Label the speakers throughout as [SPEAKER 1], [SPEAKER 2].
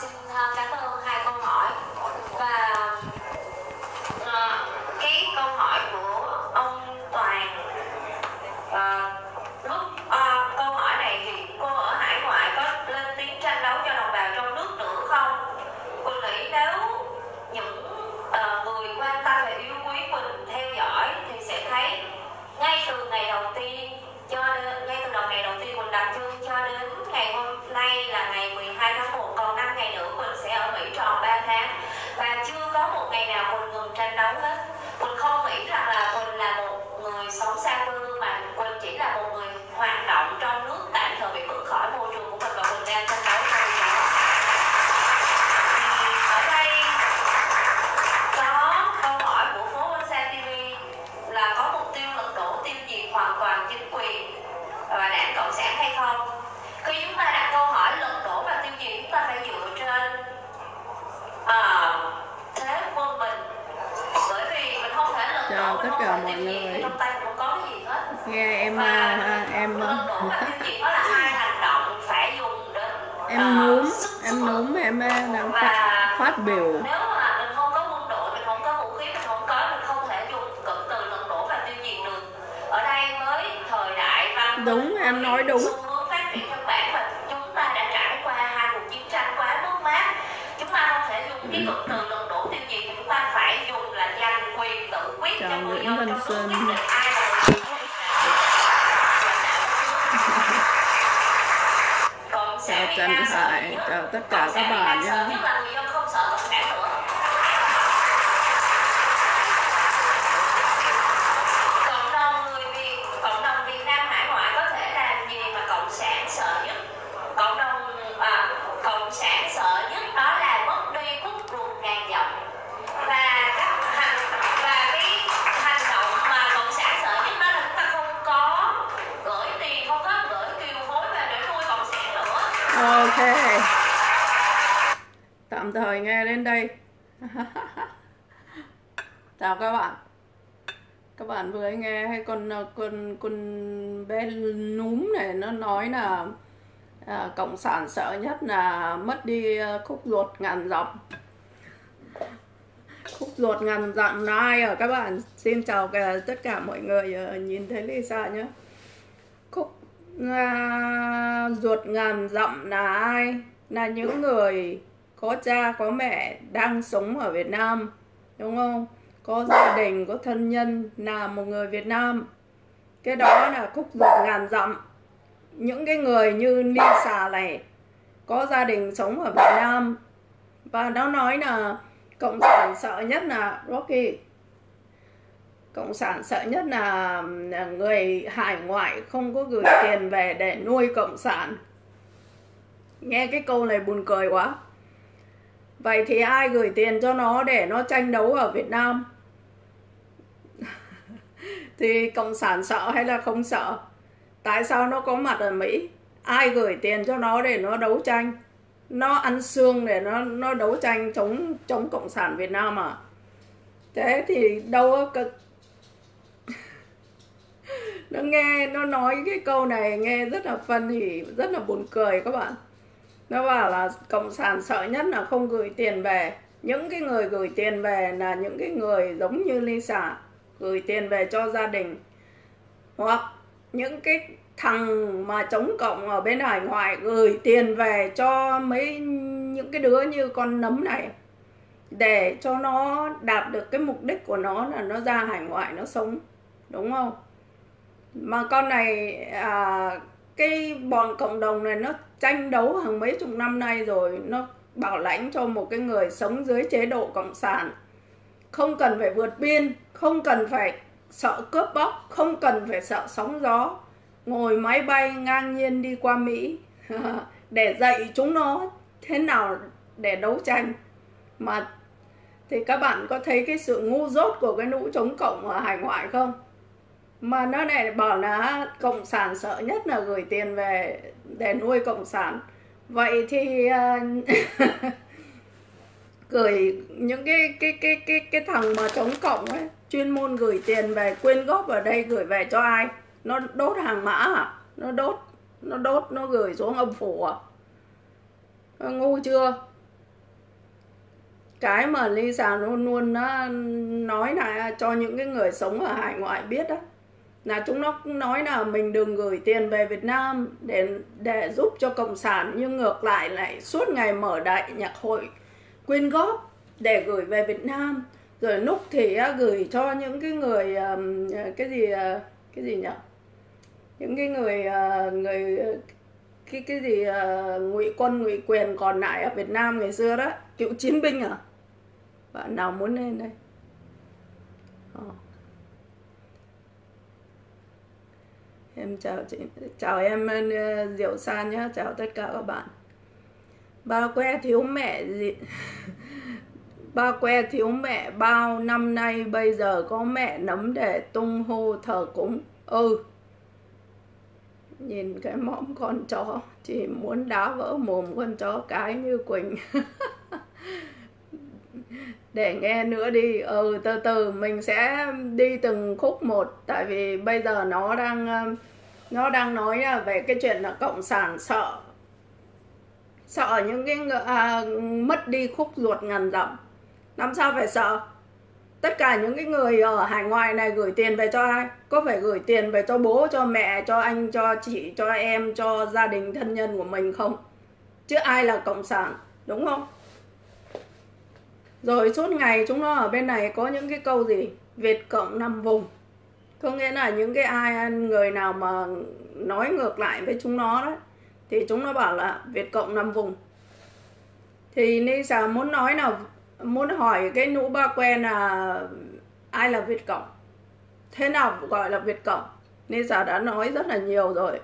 [SPEAKER 1] xin à, cảm ơn
[SPEAKER 2] đúng.
[SPEAKER 1] xu hướng phát triển căn bản và chúng ta đã trải qua hai cuộc chiến tranh quá mất mát chúng ta không thể dùng cái cụm từ lật đổ tiêu diệt chúng ta phải dùng là giành quyền tự quyết
[SPEAKER 2] Chào
[SPEAKER 1] cho người
[SPEAKER 2] Nguyễn
[SPEAKER 1] dân
[SPEAKER 2] Văn
[SPEAKER 1] trong
[SPEAKER 2] Sơn.
[SPEAKER 1] quyết định ai là người
[SPEAKER 2] chào Trần Hải chào tất cả các bạn
[SPEAKER 1] Việt Nam sợ
[SPEAKER 2] nhé
[SPEAKER 1] nhất là người dân không sợ cộng sản nữa cộng đồng người Việt cộng đồng Việt Nam hải ngoại có thể làm gì mà cộng sản sợ nhất cộng đồng à, cộng sản sợ nhất đó là mất đi khúc ruột ngàn dặm và các hành và cái hành động mà cộng sản sợ nhất đó là chúng ta không có gửi tiền không có gửi kiều hối về để nuôi cộng sản nữa
[SPEAKER 2] ok tạm lên đây. Chào các bạn. Các bạn vừa nghe hay con ờ, con con bé núm này nó nói là à, cộng sản sợ nhất là mất đi ờ, khúc ruột ngàn dặm. Khúc ruột ngàn dặm là ai ở các bạn? Xin chào cả tất cả mọi người ờ, nhìn thấy Lisa nhé khúc à, ruột ngàn dặm là ai? Là những người có cha, có mẹ đang sống ở Việt Nam, đúng không? Có gia đình, có thân nhân, là một người Việt Nam. Cái đó là khúc ruột ngàn dặm. Những cái người như Lisa này, có gia đình sống ở Việt Nam. Và nó nói là cộng sản sợ nhất là Rocky. Cộng sản sợ nhất là là người hải ngoại không có gửi tiền về để nuôi cộng sản. Nghe cái câu này buồn cười quá vậy thì ai gửi tiền cho nó để nó tranh đấu ở Việt Nam? Thì cộng sản sợ hay là không sợ? Tại sao nó có mặt ở Mỹ? Ai gửi tiền cho nó để nó đấu tranh? Nó ăn xương để nó nó đấu tranh chống chống cộng sản Việt Nam à? Thế thì đâu có cực nó nghe, nó nói cái câu này nghe rất là phân thì rất là buồn cười các bạn nó bảo là cộng sản sợ nhất là không gửi tiền về. Những cái người gửi tiền về là những cái người giống như Lisa gửi tiền về cho gia đình. Hoặc những cái thằng mà chống cộng ở bên hải ngoại gửi tiền về cho mấy những cái đứa như con nấm này. Để cho nó đạt được cái mục đích của nó là nó ra hải ngoại nó sống. Đúng không? Mà con này à, cái bọn cộng đồng này nó tranh đấu hàng mấy chục năm nay rồi, nó bảo lãnh cho một cái người sống dưới chế độ cộng sản. Không cần phải vượt biên, không cần phải sợ cướp bóc, không cần phải sợ sóng gió, ngồi máy bay ngang nhiên đi qua mỹ, để dạy chúng nó thế nào để đấu tranh. Mà thì các bạn có thấy cái sự ngu dốt của cái lũ chống cộng ở hải ngoại không? Mà nó này bảo là cộng sản sợ nhất là gửi tiền về để nuôi cộng sản. Vậy thì uh, gửi những cái cái cái cái cái thằng mà chống cộng ấy chuyên môn gửi tiền về quyên góp ở đây gửi về cho ai? Nó đốt hàng mã à? Nó đốt nó đốt nó gửi xuống âm phủ à? Nó ngu chưa? Cái mà Lisa luôn luôn à, nói là cho những cái người sống ở hải ngoại biết đó là chúng nó cũng nói là mình đừng gửi tiền về Việt Nam để để giúp cho cộng sản, nhưng ngược lại lại suốt ngày mở đại nhạc hội quyên góp để gửi về Việt Nam. Rồi lúc thì gửi cho những cái người ờ, cái gì ờ, cái gì nhỉ những cái người ờ, người, cái cái gì ngụy quân, ngụy quyền còn lại ở Việt Nam ngày xưa đó. Cựu chiến binh à? Bạn nào muốn lên đây? Oh. Em chào chị, chào em ờ, diệu san nhé chào tất cả các bạn. Ba que thiếu mẹ gì? Ba que thiếu mẹ bao năm nay, bây giờ có mẹ nấm để tung hô thờ cúng. Ừ. Nhìn cái mõm con chó, chỉ muốn đá vỡ mồm con chó cái như quỳnh. để nghe nữa đi. Ừ từ từ mình sẽ đi từng khúc một. Tại vì bây giờ nó đang nó đang nói về cái chuyện là cộng sản sợ. Sợ những cái à, mất đi khúc ruột ngàn dặm. Làm sao phải sợ? Tất cả những cái người ở hải ngoại này gửi tiền về cho ai? Có phải gửi tiền về cho bố cho mẹ cho anh cho chị cho em cho gia đình thân nhân của mình không? Chứ ai là cộng sản đúng không rồi suốt ngày chúng nó ở bên này có những cái câu gì? Việt cộng năm vùng. Có nghĩa là những cái ai người nào mà nói ngược lại với chúng nó đó, thì chúng nó bảo là việt cộng năm vùng. Thì Nisa muốn nói nào, muốn hỏi cái nũ ba que là ai là việt cộng? Thế nào gọi là việt cộng? Nisa đã nói rất là nhiều rồi.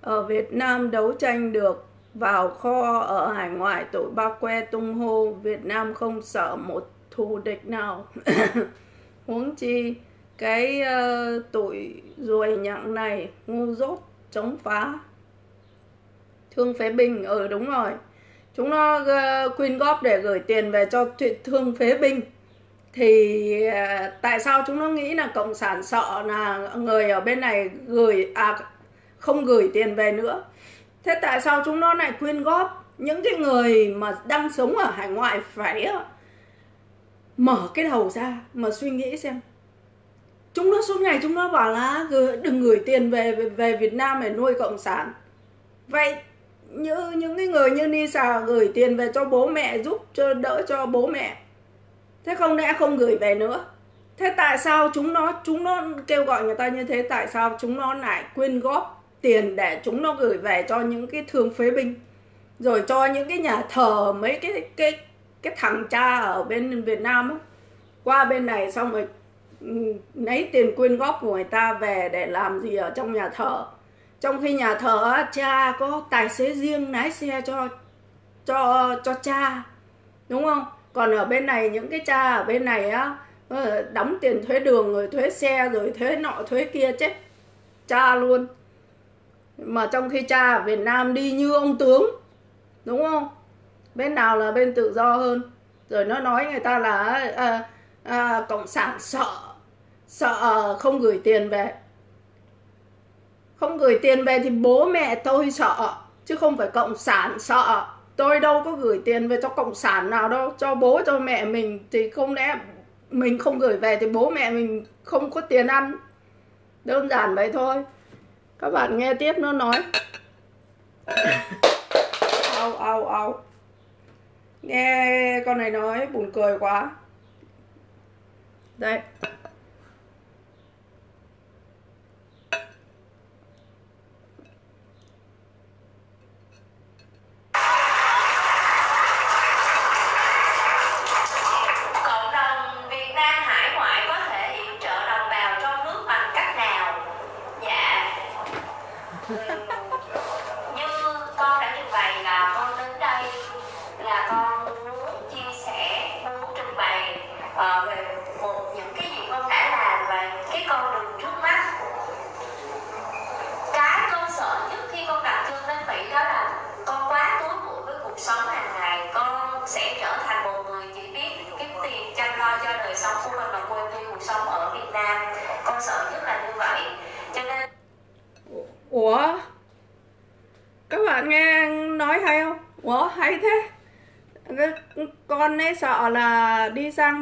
[SPEAKER 2] Ở Việt Nam đấu tranh được vào kho ở hải ngoại tụi ba que tung hô Việt Nam không sợ một thù địch nào. Huống chi cái uh, tụi ruồi nhặng này ngu dốt chống phá. Thương phế binh ừ đúng rồi. Chúng nó uh, quyên góp để gửi tiền về cho thương phế binh. Thì uh, tại sao chúng nó nghĩ là cộng sản sợ là người ở bên này gửi à không gửi tiền về nữa? Thế tại sao chúng nó lại quyên góp những cái người mà đang sống ở hải ngoại phải mở cái đầu ra mà suy nghĩ xem? Chúng nó suốt ngày chúng nó bảo là đừng gửi tiền về về Việt Nam để nuôi cộng sản. Vậy như, những cái người như Nisa gửi tiền về cho bố mẹ, giúp cho, đỡ cho bố mẹ. Thế không lẽ không gửi về nữa? Thế tại sao chúng nó chúng nó kêu gọi người ta như thế? Tại sao chúng nó lại quyên góp tiền để chúng nó gửi về cho những cái thương phế binh. Rồi cho những cái nhà thờ mấy cái cái cái thằng cha ở bên Việt Nam ấy, qua bên này xong rồi ừ, lấy tiền quyên góp của người ta về để làm gì ở trong nhà thờ. Trong khi nhà thờ cha có tài xế riêng lái xe cho cho cho cha đúng không? Còn ở bên này những cái cha ở bên này á ờ, đóng tiền thuế đường rồi thuế xe rồi thuế nọ thuế kia chết cha luôn mà trong khi cha ở Việt Nam đi như ông tướng đúng không? Bên nào là bên tự do hơn? Rồi nó nói người ta là à, à, cộng sản sợ sợ không gửi tiền về. Không gửi tiền về thì bố mẹ tôi sợ chứ không phải cộng sản sợ. Tôi đâu có gửi tiền về cho cộng sản nào đâu cho bố cho mẹ mình thì không lẽ mình không gửi về thì bố mẹ mình không có tiền ăn? Đơn giản vậy thôi các bạn nghe tiếp nó nói. Au au au. Nghe con này nói buồn cười quá. Đây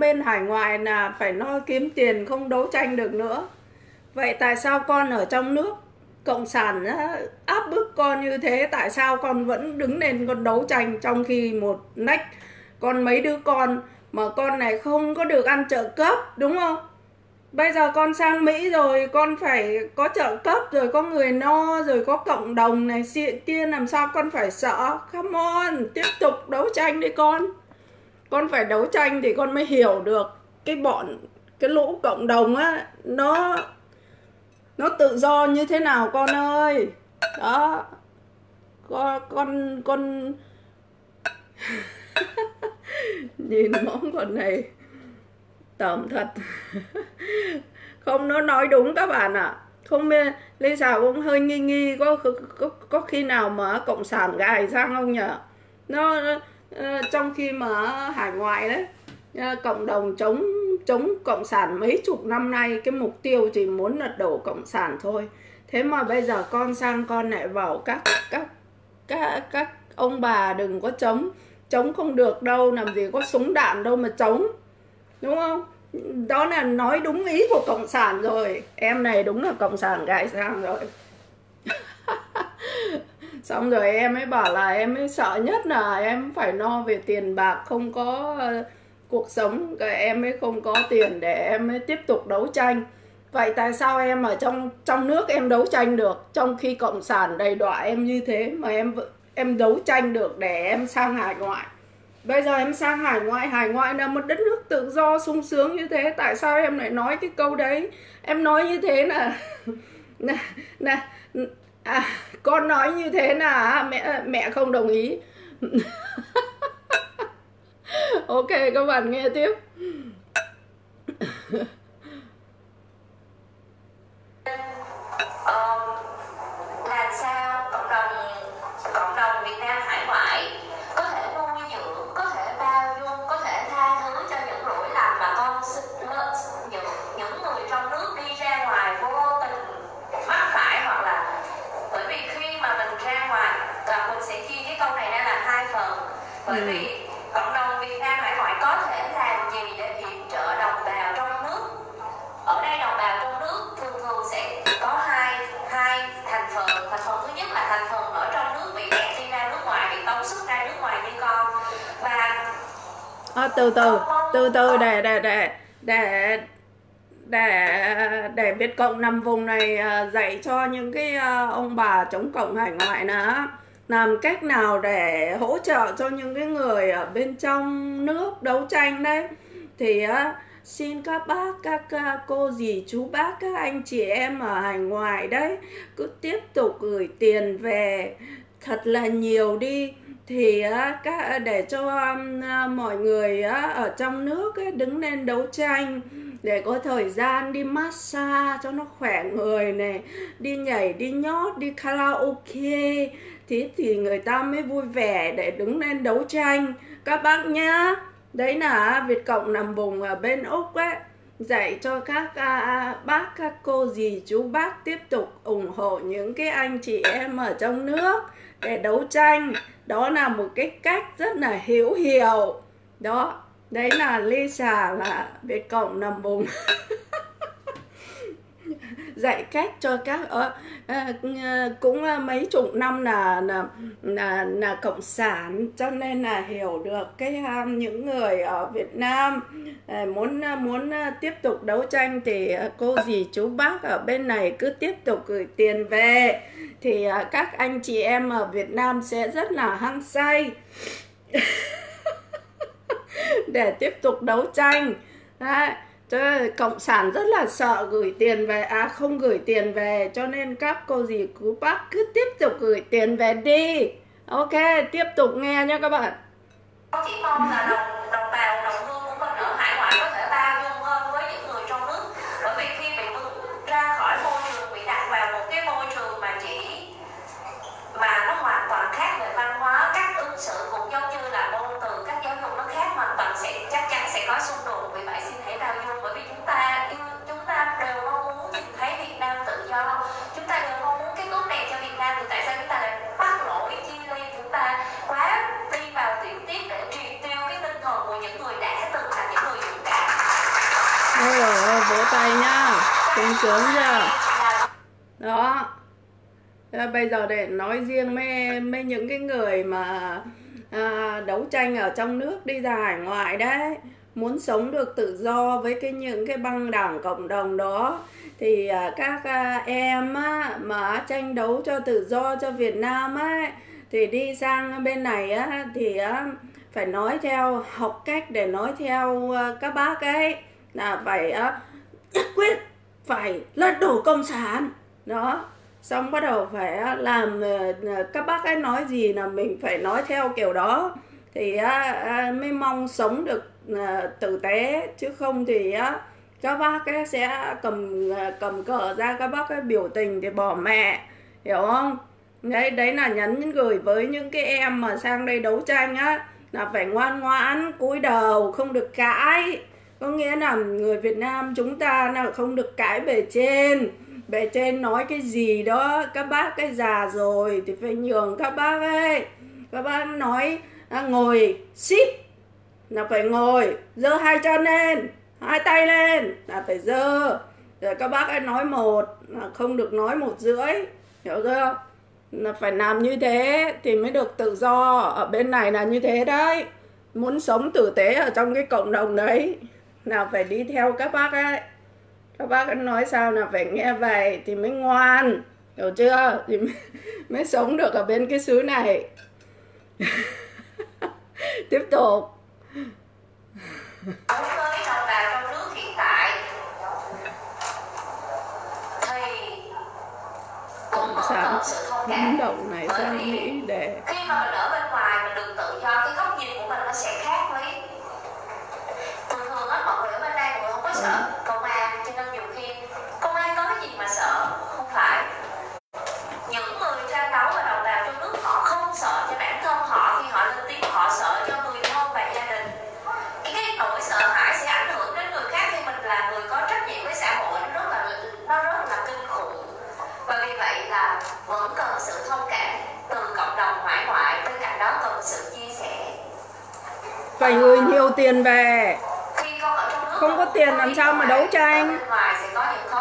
[SPEAKER 2] bên hải ngoại là phải lo kiếm tiền không đấu tranh được nữa. Vậy tại sao con ở trong nước? Cộng sản áp bức con như thế, tại sao con vẫn đứng lên con đấu tranh trong khi một nách con mấy đứa con mà con này không có được ăn trợ cấp, đúng không? Bây giờ con sang mỹ rồi, con phải có trợ cấp, rồi có người no, rồi có cộng đồng này kia làm sao con phải sợ? Come on, tiếp tục đấu tranh đi con con phải đấu tranh thì con mới hiểu được cái bọn cái lũ cộng đồng á nó nó tự do như thế nào con ơi. Đó. Con con con nhìn món con này tởm thật. Không nó nói đúng các bạn ạ. À. không xào cũng hơi nghi nghi có, có có khi nào mà cộng sản gài sang không nhở? Nó Ờ, trong khi mà hải ngoại đấy ờ, cộng đồng chống chống cộng sản mấy chục năm nay, cái mục tiêu chỉ muốn lật đổ cộng sản thôi. Thế mà bây giờ con sang con lại vào các các các các ông bà đừng có chống. Chống không được đâu, làm gì có súng đạn đâu mà chống. Đúng không? Đó là nói đúng ý của cộng sản rồi. Em này đúng là cộng sản gãi sang rồi. xong rồi em mới bảo là em mới sợ nhất là em phải lo về tiền bạc không có ờ, cuộc sống. Em mới không có tiền để em mới tiếp tục đấu tranh. Vậy tại sao em ở trong trong nước em đấu tranh được? Trong khi cộng sản đầy đọa em như thế mà em em đấu tranh được để em sang hải ngoại. Bây giờ em sang hải ngoại hải ngoại là một đất nước tự do sung sướng như thế. Tại sao em lại nói cái câu đấy? Em nói như thế là là, là à, con nói như thế là mẹ mẹ không đồng ý. Ok các bạn nghe tiếp. Um, từ từ từ từ để để để để để để Việt Cộng nằm vùng này à, dạy cho những cái à, ông bà chống cộng hải ngoại nữa làm cách nào để hỗ trợ cho những cái người ở bên trong nước đấu tranh đấy. Thì à, xin các bác, các cô dì, chú bác, các anh chị em ở hải ngoại đấy, cứ tiếp tục gửi tiền về. Thật là nhiều đi thì các để cho mọi người ở trong nước đứng lên đấu tranh để có thời gian đi massage cho nó khỏe người này đi nhảy đi nhót đi karaoke thế thì người ta mới vui vẻ để đứng lên đấu tranh. Các bác nhá đấy là việt cộng nằm vùng ở bên úc ấy dạy cho các à, bác các cô dì chú bác tiếp tục ủng hộ những cái anh chị em ở trong nước để đấu tranh đó là một cái cách rất là hiểu hiểu đó, đấy là Lisa là Việt Cộng nằm bùng dạy cách cho các uh, uh, cũng uh, mấy chục năm là là là, là cộng sản cho nên là hiểu được cái uh, những người ở Việt Nam uh, muốn uh, muốn uh, tiếp tục đấu tranh thì uh, cô dì chú bác ở bên này cứ tiếp tục gửi tiền về. Thì uh, các anh chị em ở Việt Nam sẽ rất là hăng say để tiếp tục đấu tranh. Đấy cộng sản rất là sợ gửi tiền về à không gửi tiền về, cho nên các cô dì cứ bác cứ tiếp tục gửi tiền về đi. Ok, tiếp tục nghe nhé các bạn.
[SPEAKER 1] Chị mong là đồng đồng
[SPEAKER 2] tay nhá. Sung sướng chưa đó. À, bây giờ để nói riêng mê mê những cái người mà à, đấu tranh ở trong nước đi ra hải ngoại đấy muốn sống được tự do với cái những cái băng đảng cộng đồng đó thì à, các à, em á, mà tranh đấu cho tự do cho Việt Nam ấy thì đi sang bên này á thì á, phải nói theo học cách để nói theo à, các bác ấy. Là phải á, nhất quyết phải lật đổ cộng sản. Đó. Xong bắt đầu phải làm ờ, ờ, các bác ấy nói gì là mình phải nói theo kiểu đó. Thì mới mong sống được ờ, tử tế. Chứ không thì các bác ấy sẽ cầm cầm cờ ra các bác ấy biểu tình thì bỏ mẹ. Hiểu không? Đấy đấy là nhắn gửi với những cái em mà sang đây đấu tranh á, là phải ngoan ngoãn, cúi đầu, không được cãi có nghĩa là người Việt Nam chúng ta là không được cãi bề trên. Bề trên nói cái gì đó các bác cái già rồi thì phải nhường các bác ấy. Các bác nói à, ngồi sit là phải ngồi giơ hai chân lên hai tay lên là phải giơ. Rồi các bác ấy nói một là không được nói một rưỡi hiểu chưa? Là phải làm như thế thì mới được tự do. Ở bên này là như thế đấy. Muốn sống tử tế ở trong cái cộng đồng đấy là phải đi theo các bác ấy. Các bác nói sao là phải nghe vậy thì mới ngoan hiểu chưa? Thì mới, mới sống được ở bên cái xứ này. Tiếp tục.
[SPEAKER 1] Đối với đồng bào trong nước hiện tại thì cũng
[SPEAKER 2] sản
[SPEAKER 1] cần sự thông
[SPEAKER 2] dẫn
[SPEAKER 1] cảm
[SPEAKER 2] đầu này
[SPEAKER 1] bởi vì
[SPEAKER 2] mỹ để
[SPEAKER 1] khi mà mình ở bên ngoài mình được tự do cái góc nhìn của mình nó sẽ khác với sợ công an cho nên nhiều khi công an có cái gì mà sợ không phải. Những người tranh đấu và đồng bào trong nước họ không sợ cho bản thân họ khi họ lên tiếng họ sợ cho người thân và gia đình. Cái, cái nỗi sợ hãi sẽ ảnh hưởng đến người khác khi mình là người có trách nhiệm với xã hội nó rất là nó rất là kinh khủng. Và vì vậy là vẫn cần sự thông cảm từ cộng đồng hải ngoại bên cạnh đó cần sự chia sẻ.
[SPEAKER 2] Phải gửi nhiều tiền về
[SPEAKER 1] khi con ở trong nước
[SPEAKER 2] Không có tiền làm sao mà đấu tranh.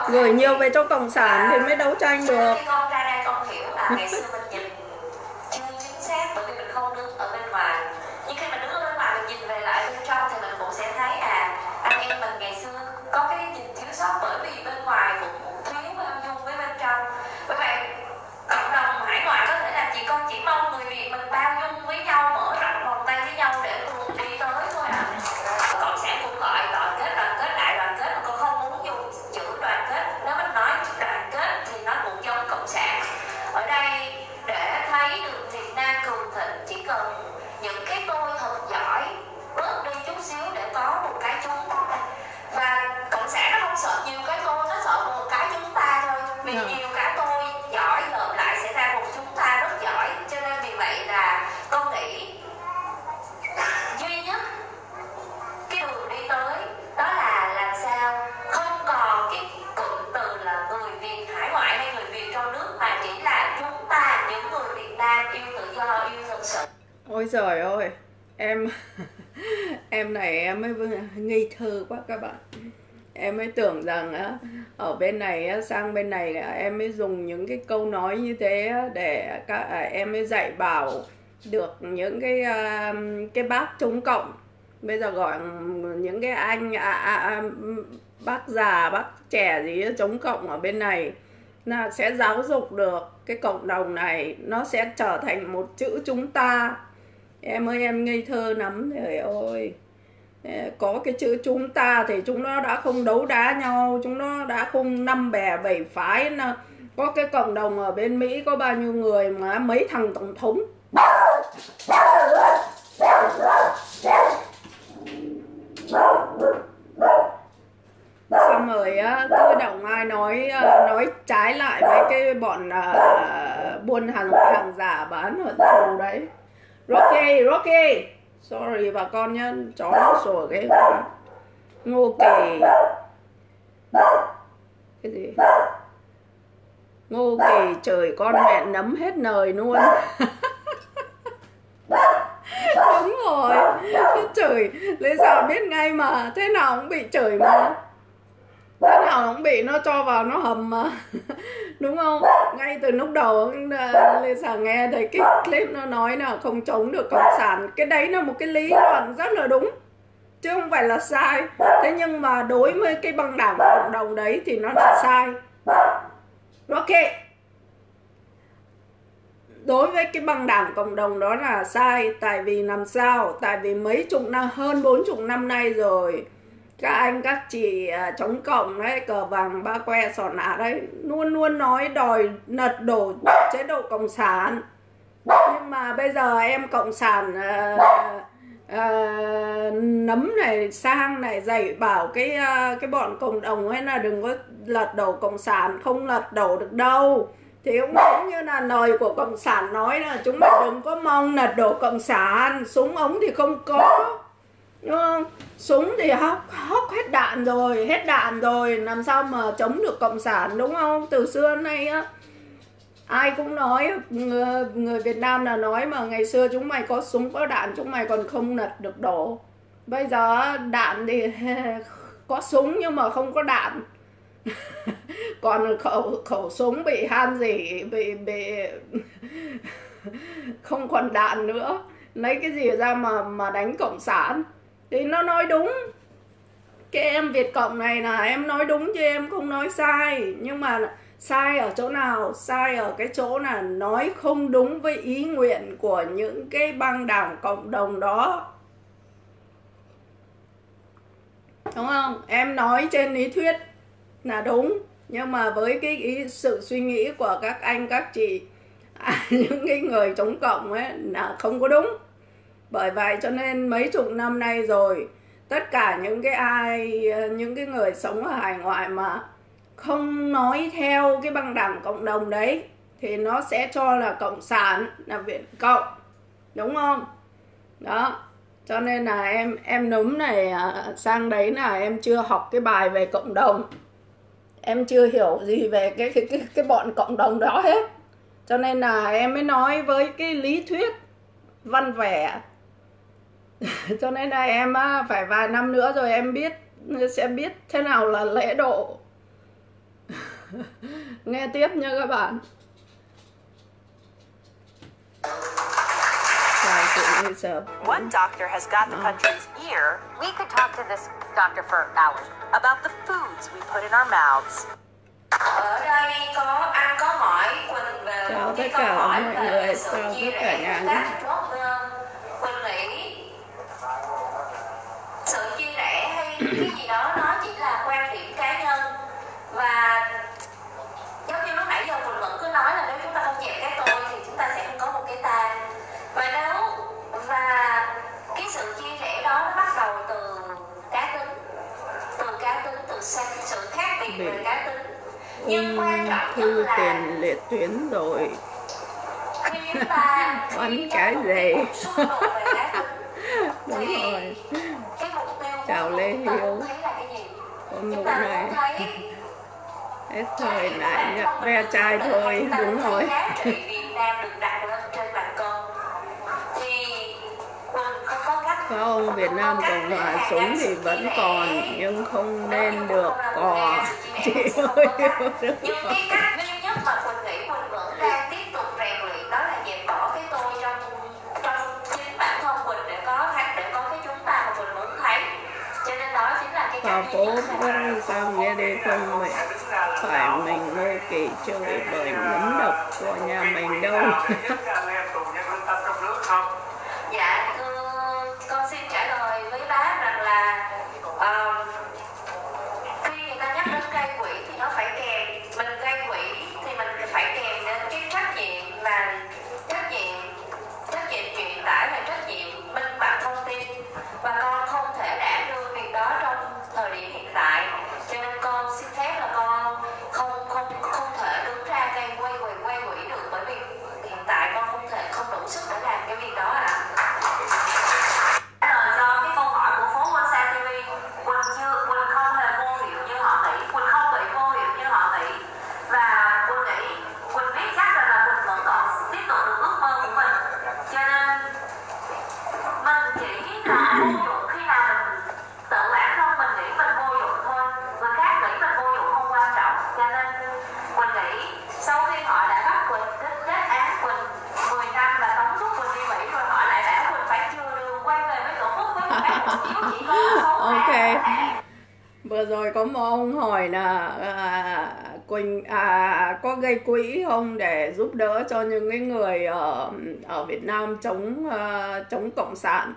[SPEAKER 2] gửi nhiều về cho cộng sản thì mới đấu tranh được trời ơi em em này em mới ngây thơ quá các bạn. Em mới tưởng rằng á ở bên này á, sang bên này á, em mới dùng những cái câu nói như thế á, để các à, em mới dạy bảo được những cái à, cái bác chống cộng. Bây giờ gọi những cái anh à, à, à, bác già bác trẻ gì chống cộng ở bên này là sẽ giáo dục được cái cộng đồng này. Nó sẽ trở thành một chữ chúng ta em ơi em ngây thơ lắm. Trời ơi. Có cái chữ chúng ta thì chúng nó đã không đấu đá nhau chúng nó đã không năm bè bảy phái nó có cái cộng đồng ở bên Mỹ có bao nhiêu người mà mấy thằng tổng thống? Xong rồi á cứ động ai nói nói trái lại với cái bọn uh, buôn hàng hàng giả bán ở tù đấy. Rocky Rocky. Sorry, bà con nhá, chó nó sủa cái ngô kỳ. Cái gì? Ngô kỳ, trời, con mẹ nấm hết nời luôn. Đúng rồi. Trời, lấy sao biết ngay mà, thế nào cũng bị trời mà đứa nào cũng bị nó cho vào, nó hầm mà. Đúng không? Ngay từ lúc đầu ờ, lê sà nghe thấy cái clip nó nói là không chống được cộng sản. Cái đấy là một cái lý luận rất là đúng, chứ không phải là sai. Thế nhưng mà đối với cái băng đảng cộng đồng đấy thì nó là sai. Ok. Đối với cái băng đảng cộng đồng đó là sai, tại vì làm sao? Tại vì mấy chục năm, hơn bốn chục năm nay rồi các anh các chị à, chống cộng đấy cờ vàng ba que sò nạ đấy luôn luôn nói đòi lật đổ chế độ cộng sản. Nhưng mà bây giờ em cộng sản uh, uh, nấm này sang này dạy bảo cái uh, cái bọn cộng đồng ấy là đừng có lật đổ cộng sản không lật đổ được đâu. Thì cũng giống như là lời của cộng sản nói là chúng mình đừng có mong lật đổ cộng sản súng ống thì không có nhưng không? Súng thì hóc hóc hết đạn rồi hết đạn rồi làm sao mà chống được cộng sản đúng không? Từ xưa nay á. Ai cũng nói người, người Việt Nam là nói mà ngày xưa chúng mày có súng có đạn chúng mày còn không lật được đổ. Bây giờ đạn thì có súng nhưng mà không có đạn. Còn khẩu khẩu súng bị han gì bị bị không còn đạn nữa. Lấy cái gì ra mà mà đánh cộng sản? Thì nó nói đúng. Cái em việt cộng này là em nói đúng chứ em không nói sai. Nhưng mà sai ở chỗ nào? Sai ở cái chỗ là nói không đúng với ý nguyện của những cái băng đảng cộng đồng đó. Đúng không? Em nói trên lý thuyết là đúng. Nhưng mà với cái ý sự suy nghĩ của các anh các chị à, những cái người chống cộng ấy là không có đúng bởi vậy cho nên mấy chục năm nay rồi tất cả những cái ai những cái người sống ở hải ngoại mà không nói theo cái băng đảng cộng đồng đấy thì nó sẽ cho là cộng sản là viện cộng đúng không? Đó cho nên là em em núm này à, sang đấy là em chưa học cái bài về cộng đồng. Em chưa hiểu gì về cái cái cái, cái bọn cộng đồng đó hết. Cho nên là em mới nói với cái lý thuyết văn vẻ cho nên là em phải vài năm nữa rồi em biết sẽ biết thế nào là lễ độ nghe tiếp nha các bạn
[SPEAKER 3] One doctor has got the country's ear. We could talk to this doctor for hours about the foods we put in our mouths.
[SPEAKER 1] Ở đây có ăn có hỏi Quỳnh về
[SPEAKER 2] chào tất cả mọi người, chào tất cả nhà
[SPEAKER 1] trọng
[SPEAKER 2] thư tiền liệt tuyến rồi bắn cái gì? Đúng. Rồi. Chào Lê Hiếu. con mụ này. hết thời lại nhặt ve chai thôi đúng rồi
[SPEAKER 1] giá trị Việt Nam được đặt lên trên bàn cân thì Quỳnh không
[SPEAKER 2] Việt Nam Cộng hòa súng thì vẫn còn nhưng không nên được cò. Chị ơi cò.
[SPEAKER 1] cái cách duy nhất mà Quỳnh nghĩ Quỳnh vẫn đang tiếp tục rèn luyện đó là dẹp bỏ cái tôi trong trong chính bản thân Quỳnh để có để có cái chúng ta mà Quỳnh muốn thấy. Cho nên đó chính là cái cách
[SPEAKER 2] phố
[SPEAKER 1] duy nhất
[SPEAKER 2] sao nghe đây không mày phải mình ngô kỳ chơi bởi nấm độc của nhà mình đâu rồi có một ông hỏi là à, Quỳnh à, có gây quỹ không để giúp đỡ cho những cái người ở ở Việt Nam chống uh, chống cộng sản?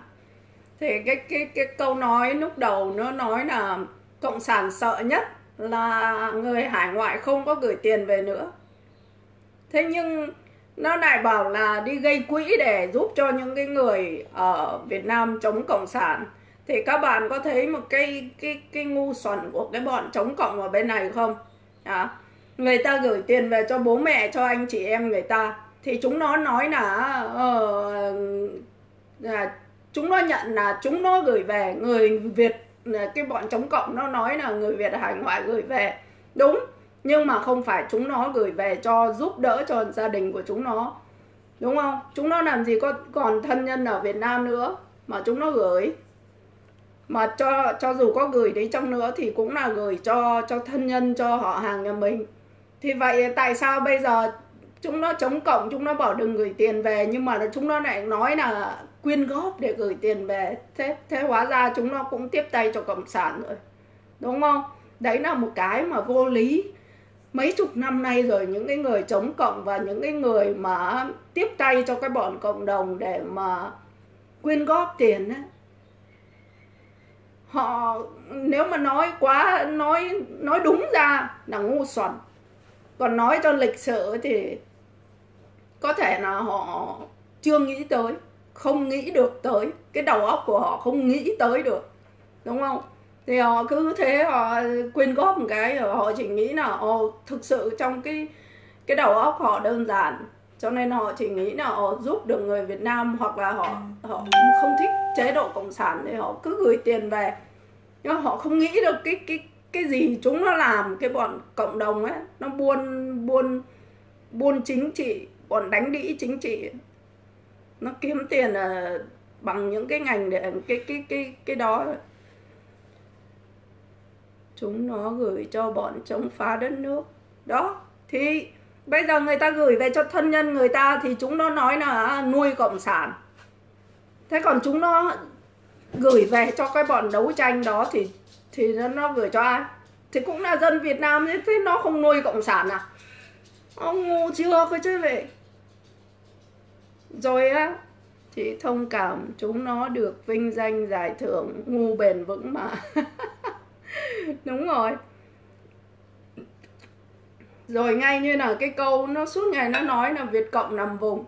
[SPEAKER 2] Thì cái cái cái câu nói lúc đầu nó nói là cộng sản sợ nhất là người hải ngoại không có gửi tiền về nữa. Thế nhưng nó lại bảo là đi gây quỹ để giúp cho những cái người ở Việt Nam chống cộng sản thì các bạn có thấy một cái cái cái ngu xuẩn của cái bọn chống cộng ở bên này không? À, người ta gửi tiền về cho bố mẹ cho anh chị em người ta. Thì chúng nó nói là uh, à, chúng nó nhận là chúng nó gửi về. Người Việt cái bọn chống cộng nó nói là người Việt hải ngoại gửi về. Đúng nhưng mà không phải chúng nó gửi về cho giúp đỡ cho gia đình của chúng nó. Đúng không? Chúng nó làm gì có còn thân nhân ở Việt Nam nữa mà chúng nó gửi? Mà cho cho dù có gửi đấy trong nữa thì cũng là gửi cho cho thân nhân cho họ hàng nhà mình. Thì vậy tại sao bây giờ chúng nó chống cộng chúng nó bảo đừng gửi tiền về nhưng mà chúng nó lại nói là quyên góp để gửi tiền về. Thế thế hóa ra chúng nó cũng tiếp tay cho cộng sản rồi. Đúng không? Đấy là một cái mà vô lý. Mấy chục năm nay rồi những cái người chống cộng và những cái người mà tiếp tay cho cái bọn cộng đồng để mà quyên góp tiền ấy, họ, nếu mà nói quá, nói nói đúng ra là ngu xuẩn. Còn nói cho lịch sử thì có thể là họ chưa nghĩ tới, không nghĩ được tới. Cái đầu óc của họ không nghĩ tới được, đúng không? Thì họ cứ thế họ quyên góp một cái họ chỉ nghĩ là, ồ, thực sự trong cái cái đầu óc họ đơn giản cho nên họ chỉ nghĩ là họ giúp được người Việt Nam hoặc là họ họ không thích chế độ cộng sản thì họ cứ gửi tiền về. Nhưng mà họ không nghĩ được cái cái cái gì chúng nó làm cái bọn cộng đồng ấy nó buôn buôn buôn chính trị bọn đánh đĩ chính trị. Nó kiếm tiền là bằng những cái ngành để cái cái cái cái đó. Chúng nó gửi cho bọn chống phá đất nước. Đó thì bây giờ người ta gửi về cho thân nhân người ta thì chúng nó nói là nuôi cộng sản. Thế còn chúng nó gửi về cho cái bọn đấu tranh đó thì thì nó, nó gửi cho ai? Thì cũng là dân Việt Nam thế nó không nuôi cộng sản à? Ông ngu chưa cơ chứ vậy? Rồi á chị thông cảm chúng nó được vinh danh giải thưởng ngu bền vững mà. Đúng rồi rồi ngay như là cái câu nó suốt ngày nó nói là Việt Cộng nằm vùng.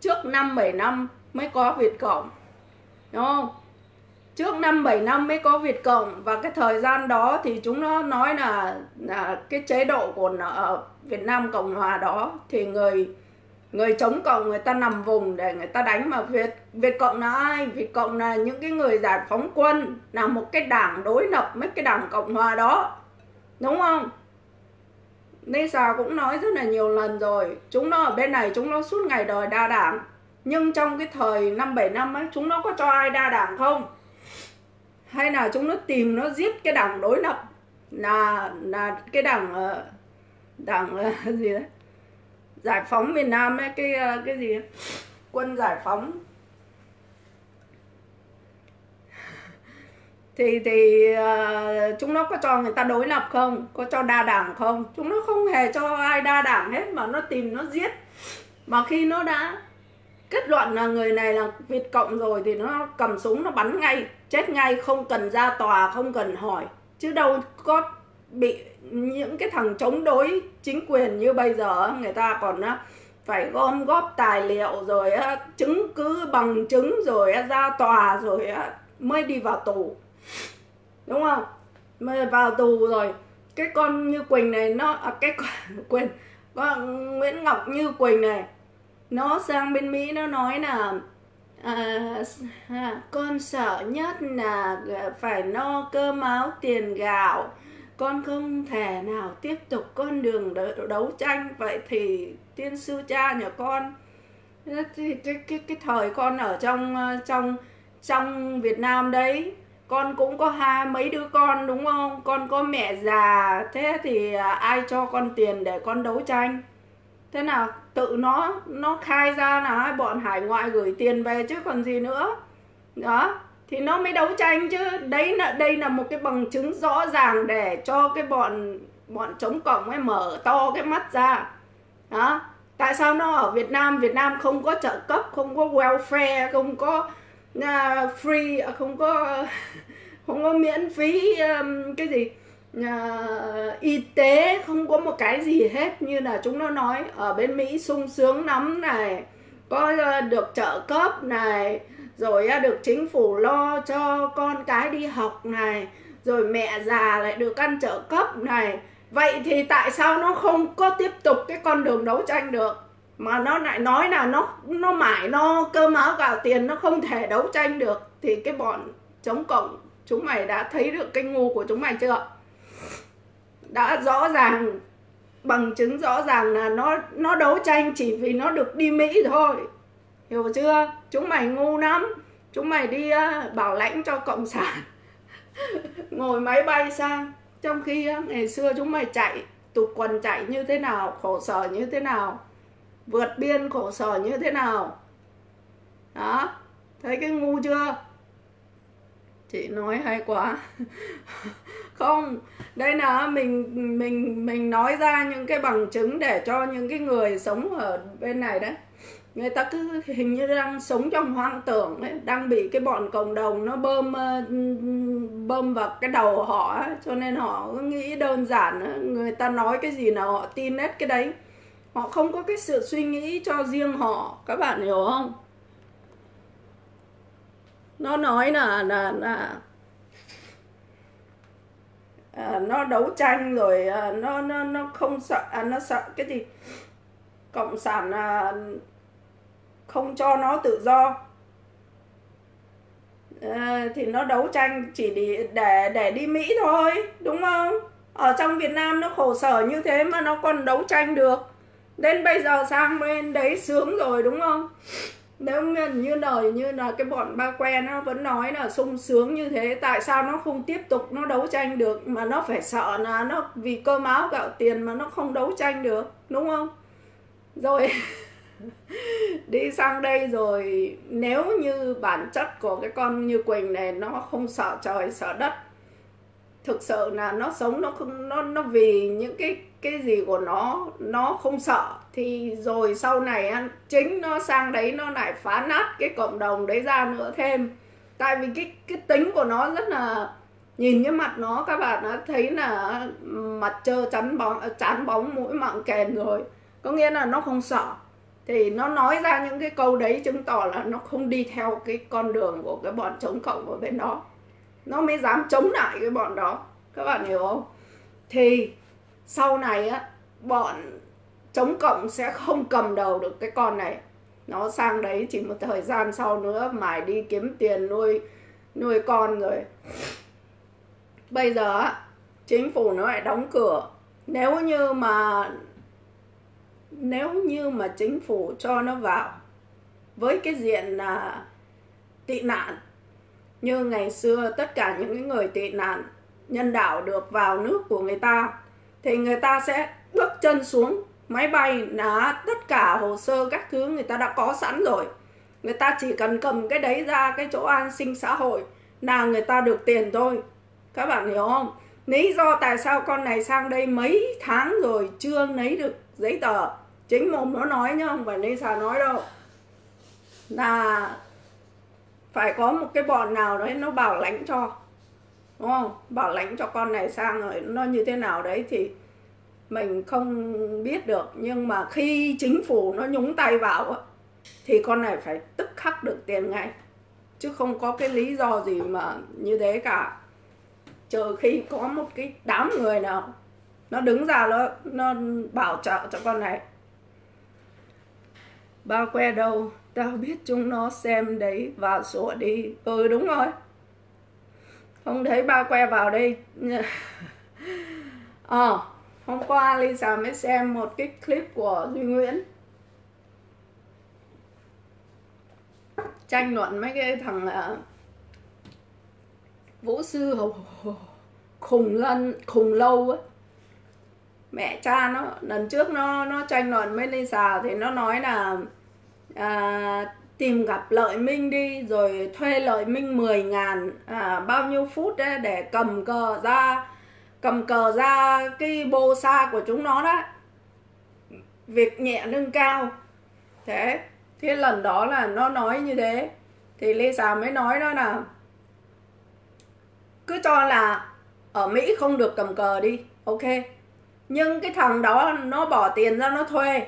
[SPEAKER 2] Trước năm bảy năm mới có Việt Cộng. Đúng không? Trước năm bảy năm mới có Việt Cộng. Và cái thời gian đó thì chúng nó nói là, là cái chế độ của ở Việt Nam Cộng Hòa đó thì người người chống cộng người ta nằm vùng để người ta đánh. Mà Việt Việt Cộng là ai? Việt Cộng là những cái người giải phóng quân là một cái đảng đối lập mấy cái đảng Cộng Hòa đó. Đúng không? Nisa cũng nói rất là nhiều lần rồi. Chúng nó ở bên này, chúng nó suốt ngày đòi đa đảng. Nhưng trong cái thời năm bảy năm ấy, chúng nó có cho ai đa đảng không? Hay là chúng nó tìm nó giết cái đảng đối lập? Là là cái đảng ờ, đảng ờ, gì đấy? Giải phóng miền Nam ấy, cái ờ, cái gì quân giải phóng. Thì thì uh, chúng nó có cho người ta đối lập không? Có cho đa đảng không? Chúng nó không hề cho ai đa đảng hết mà nó tìm nó giết. Mà khi nó đã kết luận là người này là việt cộng rồi thì nó cầm súng nó bắn ngay chết ngay không cần ra tòa không cần hỏi. Chứ đâu có bị những cái thằng chống đối chính quyền như bây giờ người ta còn phải gom góp tài liệu rồi chứng cứ bằng chứng rồi ra tòa rồi mới đi vào tù đúng không? Mà vào tù rồi. Cái con như quỳnh này nó à, cái quên con nguyễn ngọc như quỳnh này nó sang bên mỹ nó nói là à, à, con sợ nhất là à, phải no cơm áo tiền gạo. Con không thể nào tiếp tục con đường đấu tranh. Vậy thì tiên sư cha nhà con thì cái cái cái thời con ở trong à, trong trong Việt Nam đấy con cũng có hai mấy đứa con, đúng không? Con có mẹ già, thế thì à, ai cho con tiền để con đấu tranh? Thế nào? Tự nó nó khai ra là bọn hải ngoại gửi tiền về chứ còn gì nữa. Đó, thì nó mới đấu tranh chứ. Đấy là, đây là một cái bằng chứng rõ ràng để cho cái bọn bọn chống cộng ấy mở to cái mắt ra. Đó, tại sao nó ở Việt Nam? Việt Nam không có trợ cấp, không có welfare, không có uh, free à, không có không có miễn phí um, cái gì. Uh, y tế không có một cái gì hết như là chúng nó nói ở bên Mỹ sung sướng lắm này có uh, được trợ cấp này rồi uh, được chính phủ lo cho con cái đi học này rồi mẹ già lại được ăn trợ cấp này. Vậy thì tại sao nó không có tiếp tục cái con đường đấu tranh được? Mà nó lại nói là nó nó mãi no cơm áo gạo tiền nó không thể đấu tranh được. Thì cái bọn chống cộng chúng mày đã thấy được cái ngu của chúng mày chưa? Đã rõ ràng bằng chứng rõ ràng là nó nó đấu tranh chỉ vì nó được đi Mỹ thôi. Hiểu chưa? Chúng mày ngu lắm. Chúng mày đi uh, bảo lãnh cho cộng sản. Ngồi máy bay sang. Trong khi uh, ngày xưa chúng mày chạy tụt quần chạy như thế nào khổ sở như thế nào? Vượt biên khổ sở như thế nào đó thấy cái ngu chưa chị nói hay quá không đây là mình mình mình nói ra những cái bằng chứng để cho những cái người sống ở bên này đấy người ta cứ hình như đang sống trong hoang tưởng ấy, đang bị cái bọn cộng đồng nó bơm ờ, bơm vào cái đầu họ ấy. cho nên họ cứ nghĩ đơn giản ấy. người ta nói cái gì là họ tin hết cái đấy họ không có cái sự suy nghĩ cho riêng họ các bạn hiểu không? Nó nói là là là à, nó đấu tranh rồi à, nó nó nó không sợ à, nó sợ cái gì? Cộng sản à, không cho nó tự do. À, thì nó đấu tranh chỉ để để để đi Mỹ thôi đúng không? Ở trong Việt Nam nó khổ sở như thế mà nó còn đấu tranh được đến bây giờ sang bên đấy sướng rồi, đúng không? Nếu như lời như là cái bọn ba que nó vẫn nói là sung sướng như thế, tại sao nó không tiếp tục nó đấu tranh được? Mà nó phải sợ là nó vì cơm áo gạo tiền mà nó không đấu tranh được, đúng không? Rồi, đi sang đây rồi, nếu như bản chất của cái con như quỳnh này nó không sợ trời, sợ đất thực sự là nó sống, nó không, nó nó vì những cái cái gì của nó nó không sợ. Thì rồi sau này chính nó sang đấy nó lại phá nát cái cộng đồng đấy ra nữa thêm. Tại vì cái cái tính của nó rất là, nhìn cái mặt nó, các bạn đã thấy là mặt trơ chắn bóng, chán bóng, mũi mặn kèn rồi. Có nghĩa là nó không sợ. Thì nó nói ra những cái câu đấy chứng tỏ là nó không đi theo cái con đường của cái bọn chống cộng ở bên đó nó mới dám chống lại cái bọn đó. Các bạn hiểu không? Thì sau này á, bọn chống cộng sẽ không cầm đầu được cái con này. Nó sang đấy chỉ một thời gian sau nữa mải đi kiếm tiền nuôi nuôi con rồi. Bây giờ á, chính phủ nó lại đóng cửa. Nếu như mà, nếu như mà chính phủ cho nó vào, với cái diện là tị nạn như ngày xưa, tất cả những người tị nạn nhân đạo được vào nước của người ta, thì người ta sẽ bước chân xuống máy bay là tất cả hồ sơ các thứ người ta đã có sẵn rồi. Người ta chỉ cần cầm cái đấy ra cái chỗ an sinh xã hội là người ta được tiền thôi. Các bạn hiểu không? Lý do tại sao con này sang đây mấy tháng rồi chưa lấy được giấy tờ. Chính mồm nó nói nhá, không phải Lisa nói đâu. Là phải có một cái bọn nào đấy nó bảo lãnh cho, đúng không? Bảo lãnh cho con này sang rồi nó như thế nào đấy thì mình không biết được. Nhưng mà khi chính phủ nó nhúng tay vào thì con này phải tức khắc được tiền ngay. Chứ không có cái lý do gì mà như thế cả. Trừ khi có một cái đám người nào nó đứng ra nó nó bảo trợ cho con này. Bao que đâu tao biết chúng nó xem đấy vào sổ đi. Ừ đúng rồi. Không thấy ba que vào đây. Ờ à, hôm qua Lisa mới xem một cái clip của Duy Nguyễn. Tranh luận mấy cái thằng là vũ sư khùng lân khùng lâu á. Mẹ cha nó lần trước nó nó tranh luận với Lisa thì nó nói là à, tìm gặp lợi minh đi rồi thuê lợi minh 10 ngàn à, bao nhiêu phút đấy để cầm cờ ra cầm cờ ra cái bô sa của chúng nó đó. Việc nhẹ nâng cao. Thế thế lần đó là nó nói như thế. Thì Lisa mới nói đó là cứ cho là ở Mỹ không được cầm cờ đi ok. Nhưng cái thằng đó nó bỏ tiền ra nó thuê.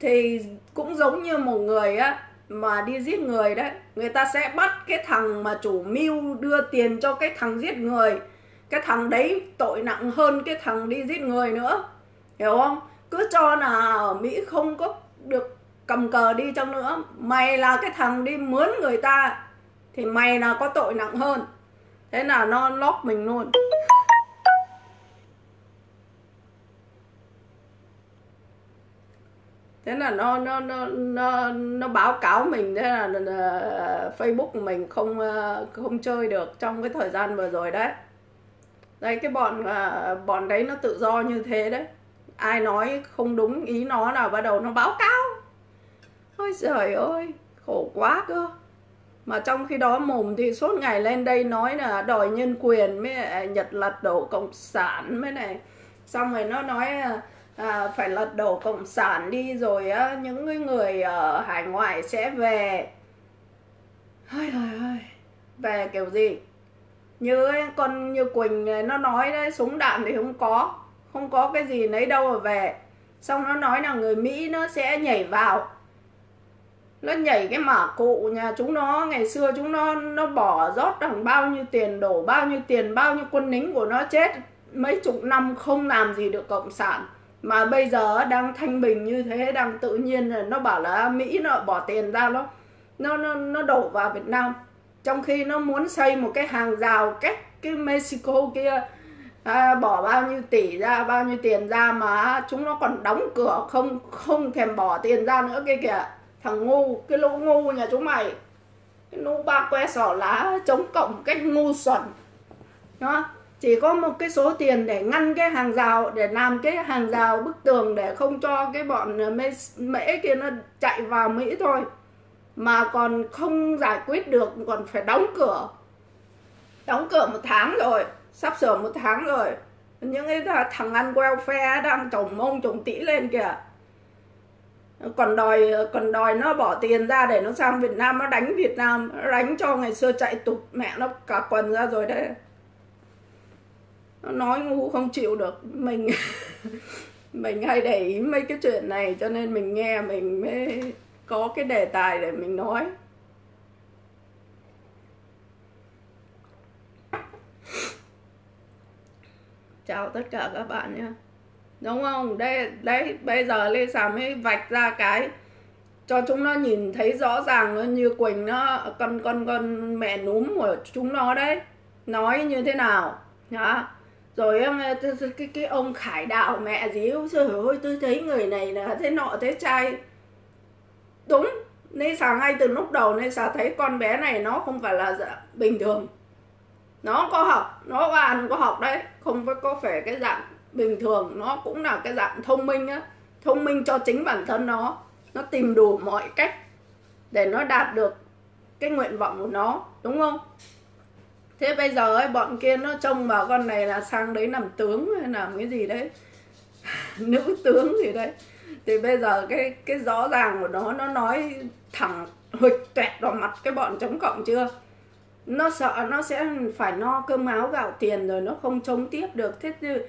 [SPEAKER 2] Thì cũng giống như một người á, mà đi giết người đấy, người ta sẽ bắt cái thằng mà chủ mưu đưa tiền cho cái thằng giết người. Cái thằng đấy tội nặng hơn cái thằng đi giết người nữa, hiểu không? Cứ cho là ở mỹ không có được cầm cờ đi chăng nữa mày là cái thằng đi mướn người ta, thì mày là có tội nặng hơn. Thế là nó lót mình luôn. Thế là nó nó nó nó, nó báo cáo mình thế là, uh, Facebook của mình không uh, không chơi được trong cái thời gian vừa rồi đấy. Đấy cái bọn uh, bọn đấy nó tự do như thế đấy. Ai nói không đúng ý nó là bắt đầu nó báo cáo. Ôi trời ơi khổ quá cơ. Mà trong khi đó mồm thì suốt ngày lên đây nói là đòi nhân quyền mới à, nhật lật đổ cộng sản mới này. Xong rồi nó nói ờ, à, phải lật đổ cộng sản đi rồi á những người ở hải ngoại sẽ về. Ôi trời ơi về kiểu gì? Như ấy, con như quỳnh nó nói đấy súng đạn thì không có không có cái gì lấy đâu mà về. Xong nó nói là người mỹ nó sẽ nhảy vào. Nó nhảy cái mả cụ nhà chúng nó ngày xưa chúng nó nó bỏ rót đằng bao nhiêu tiền đổ bao nhiêu tiền bao nhiêu quân lính của nó chết mấy chục năm không làm gì được cộng sản mà bây giờ đang thanh bình như thế đang tự nhiên là nó bảo là mỹ nó bỏ tiền ra nó nó nó nó đổ vào việt nam. Trong khi nó muốn xây một cái hàng rào cách cái mexico kia à, bỏ bao nhiêu tỷ ra bao nhiêu tiền ra mà chúng nó còn đóng cửa không không thèm bỏ tiền ra nữa. Kia kìa thằng ngu cái lũ ngu nhà chúng mày. Cái lũ ba que sỏ lá chống cộng cách ngu xuẩn. Đó chỉ có một cái số tiền để ngăn cái hàng rào để làm cái hàng rào bức tường để không cho cái bọn ờ, mễ, mễ kia nó chạy vào mỹ thôi. Mà còn không giải quyết được còn phải đóng cửa. Đóng cửa một tháng rồi sắp sửa một tháng rồi. Những cái thằng ăn welfare đang trồng mông trồng tỉ lên kìa. Còn đòi còn đòi nó bỏ tiền ra để nó sang Việt Nam nó đánh Việt Nam nó đánh cho ngày xưa chạy tụt mẹ nó cả quần ra rồi đấy nó nói ngu không chịu được. Mình mình hay để ý mấy cái chuyện này, cho nên mình nghe mình mới có cái đề tài để mình nói. Chào tất cả các bạn nhé. Đúng không? Đây, đấy, bây giờ lê xà mới vạch ra cái cho chúng nó nhìn thấy rõ ràng như quỳnh nó, con con con mẹ núm của chúng nó đấy. Nói như thế nào? Nhá rồi ờ, cái cái ông khải đạo mẹ gì trời ơi tôi thấy người này là thế nọ thế trai. Đúng nên xà ngay từ lúc đầu nên xà thấy con bé này nó không phải là dạ, bình thường. Nó có học nó có ăn có học đấy không phải có phải cái dạng bình thường nó cũng là cái dạng thông minh á thông minh cho chính bản thân nó. Nó tìm đủ mọi cách để nó đạt được cái nguyện vọng của nó đúng không? Thế bây giờ ấy bọn kia nó trông vào con này là sang đấy làm tướng hay làm cái gì đấy. Nữ tướng gì đấy. Thì bây giờ cái cái rõ ràng của nó nó nói thẳng huỵch tẹt vào mặt cái bọn chống cộng chưa? Nó sợ nó sẽ phải no cơm áo gạo tiền rồi nó không chống tiếp được. Thế như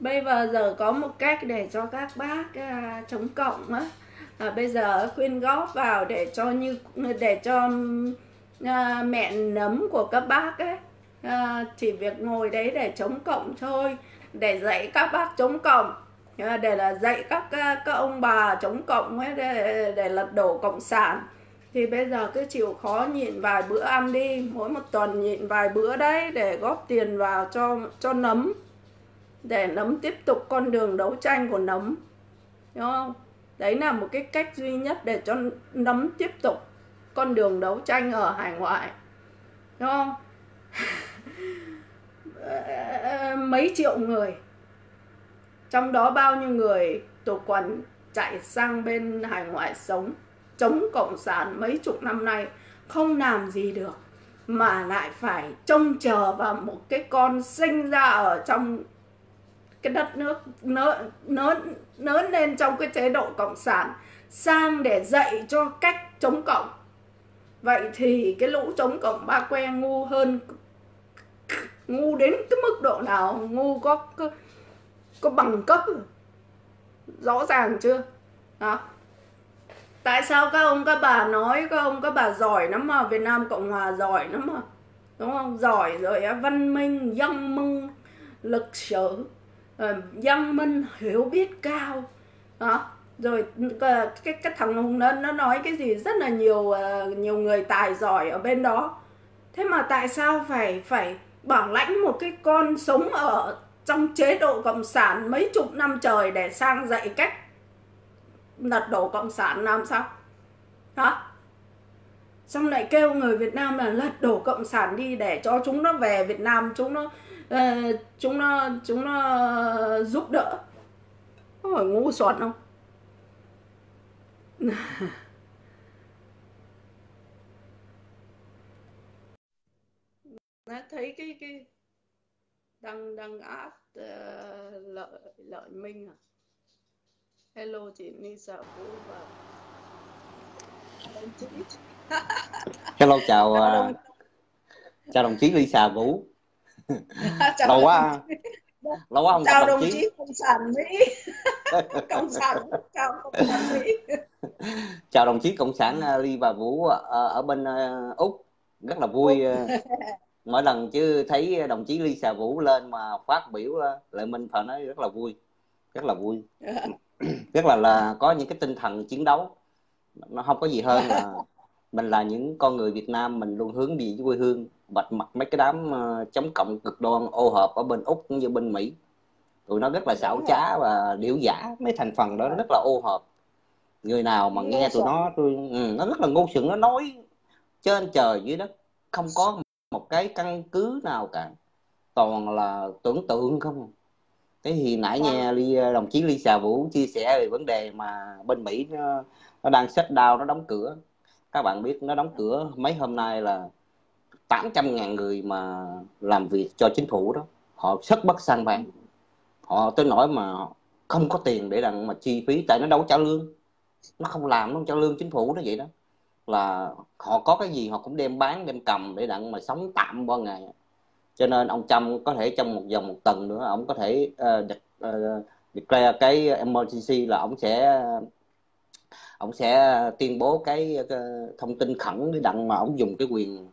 [SPEAKER 2] bây giờ có một cách để cho các bác à, chống cộng á. À, bây giờ quyên góp vào để cho như để cho à, mẹ nấm của các bác ấy à, chỉ việc ngồi đấy để chống cộng thôi để dạy các bác chống cộng ờ, để là dạy các ờ, các ông bà chống cộng ấy để, để lật đổ cộng sản. Thì bây giờ cứ chịu khó nhịn vài bữa ăn đi mỗi một tuần nhịn vài bữa đấy để góp tiền vào cho cho nấm để nấm tiếp tục con đường đấu tranh của nấm. Đúng không? Đấy là một cái cách duy nhất để cho nấm tiếp tục con đường đấu tranh ở hải ngoại. Đúng không? Ờ, mấy triệu người. Trong đó bao nhiêu người tụ quần chạy sang bên hải ngoại sống, chống cộng sản mấy chục năm nay, không làm gì được, mà lại phải trông chờ vào một cái con sinh ra ở trong cái đất nước lớn lớn lớn lên trong cái chế độ cộng sản, sang để dạy cho cách chống cộng. Vậy thì cái lũ chống cộng ba que ngu hơn ngu đến cái mức độ nào ngu có có, có bằng cấp rõ ràng chưa? Đó tại sao các ông các bà nói các ông các bà giỏi lắm mà Việt Nam Cộng Hòa giỏi lắm mà đúng không? Giỏi rồi văn minh văn minh lực sử dân văn minh hiểu biết cao đó rồi ờ, cái cái thằng hùng nó nó nói cái gì rất là nhiều ờ, nhiều người tài giỏi ở bên đó. Thế mà tại sao phải phải bảo lãnh một cái con sống ở trong chế độ cộng sản mấy chục năm trời để sang dạy cách lật đổ cộng sản làm sao? Hả? Xong lại kêu người Việt Nam là lật đổ cộng sản đi để cho chúng nó về Việt Nam chúng nó uh, chúng nó chúng nó giúp đỡ. Có phải ngu xuẩn không? nó thấy cái cái đang đang áp uh, lợi lợi minh à? Hello chị Nisa Vũ và
[SPEAKER 4] hello chào uh, chào đồng chí Lisa Vũ lâu quá. lâu quá không
[SPEAKER 2] chào đồng, đồng chí. cộng sản Mỹ. Cộng sản chào cộng sản Mỹ.
[SPEAKER 4] Chào đồng chí cộng sản uh, Ly và Vũ ở bên úc. Rất là vui mỗi lần chứ thấy đồng chí Ly Xà Vũ lên mà phát biểu lại Minh phải nói rất là vui rất là vui. Rất là là có những cái tinh thần chiến đấu nó không có gì hơn là mình là những con người Việt Nam mình luôn hướng về quê hương bạch mặt mấy cái đám uh, chống cộng cực đoan ô hợp ở bên úc cũng như bên mỹ. Tụi nó rất là xảo trá và điểu giả mấy thành phần đó rất là ô hợp. Người nào mà nghe tụi nó tôi ừ, nó rất là ngu xuẩn nó nói trên trời dưới đất không có một cái căn cứ nào cả. Toàn là tưởng tượng không. Thế thì nãy nghe ly đồng chí ly xà vũ chia sẻ về vấn đề mà bên mỹ nó, nó đang shut down nó đóng cửa. Các bạn biết nó đóng cửa mấy hôm nay là 800 ngàn người mà làm việc cho chính phủ đó. Họ rất bất sang bàn họ tới nỗi mà không có tiền để đặng mà chi phí tại nó đâu có trả lương. Nó không làm nó không trả lương chính phủ nó vậy đó là họ có cái gì họ cũng đem bán đem cầm để đặng mà sống tạm qua ngày. Cho nên ông Trump có thể trong một vòng một tuần nữa ông có thể uh, uh, declare cái emergency là ông sẽ ông sẽ tuyên bố cái cái thông tin khẩn để đặng mà ông dùng cái quyền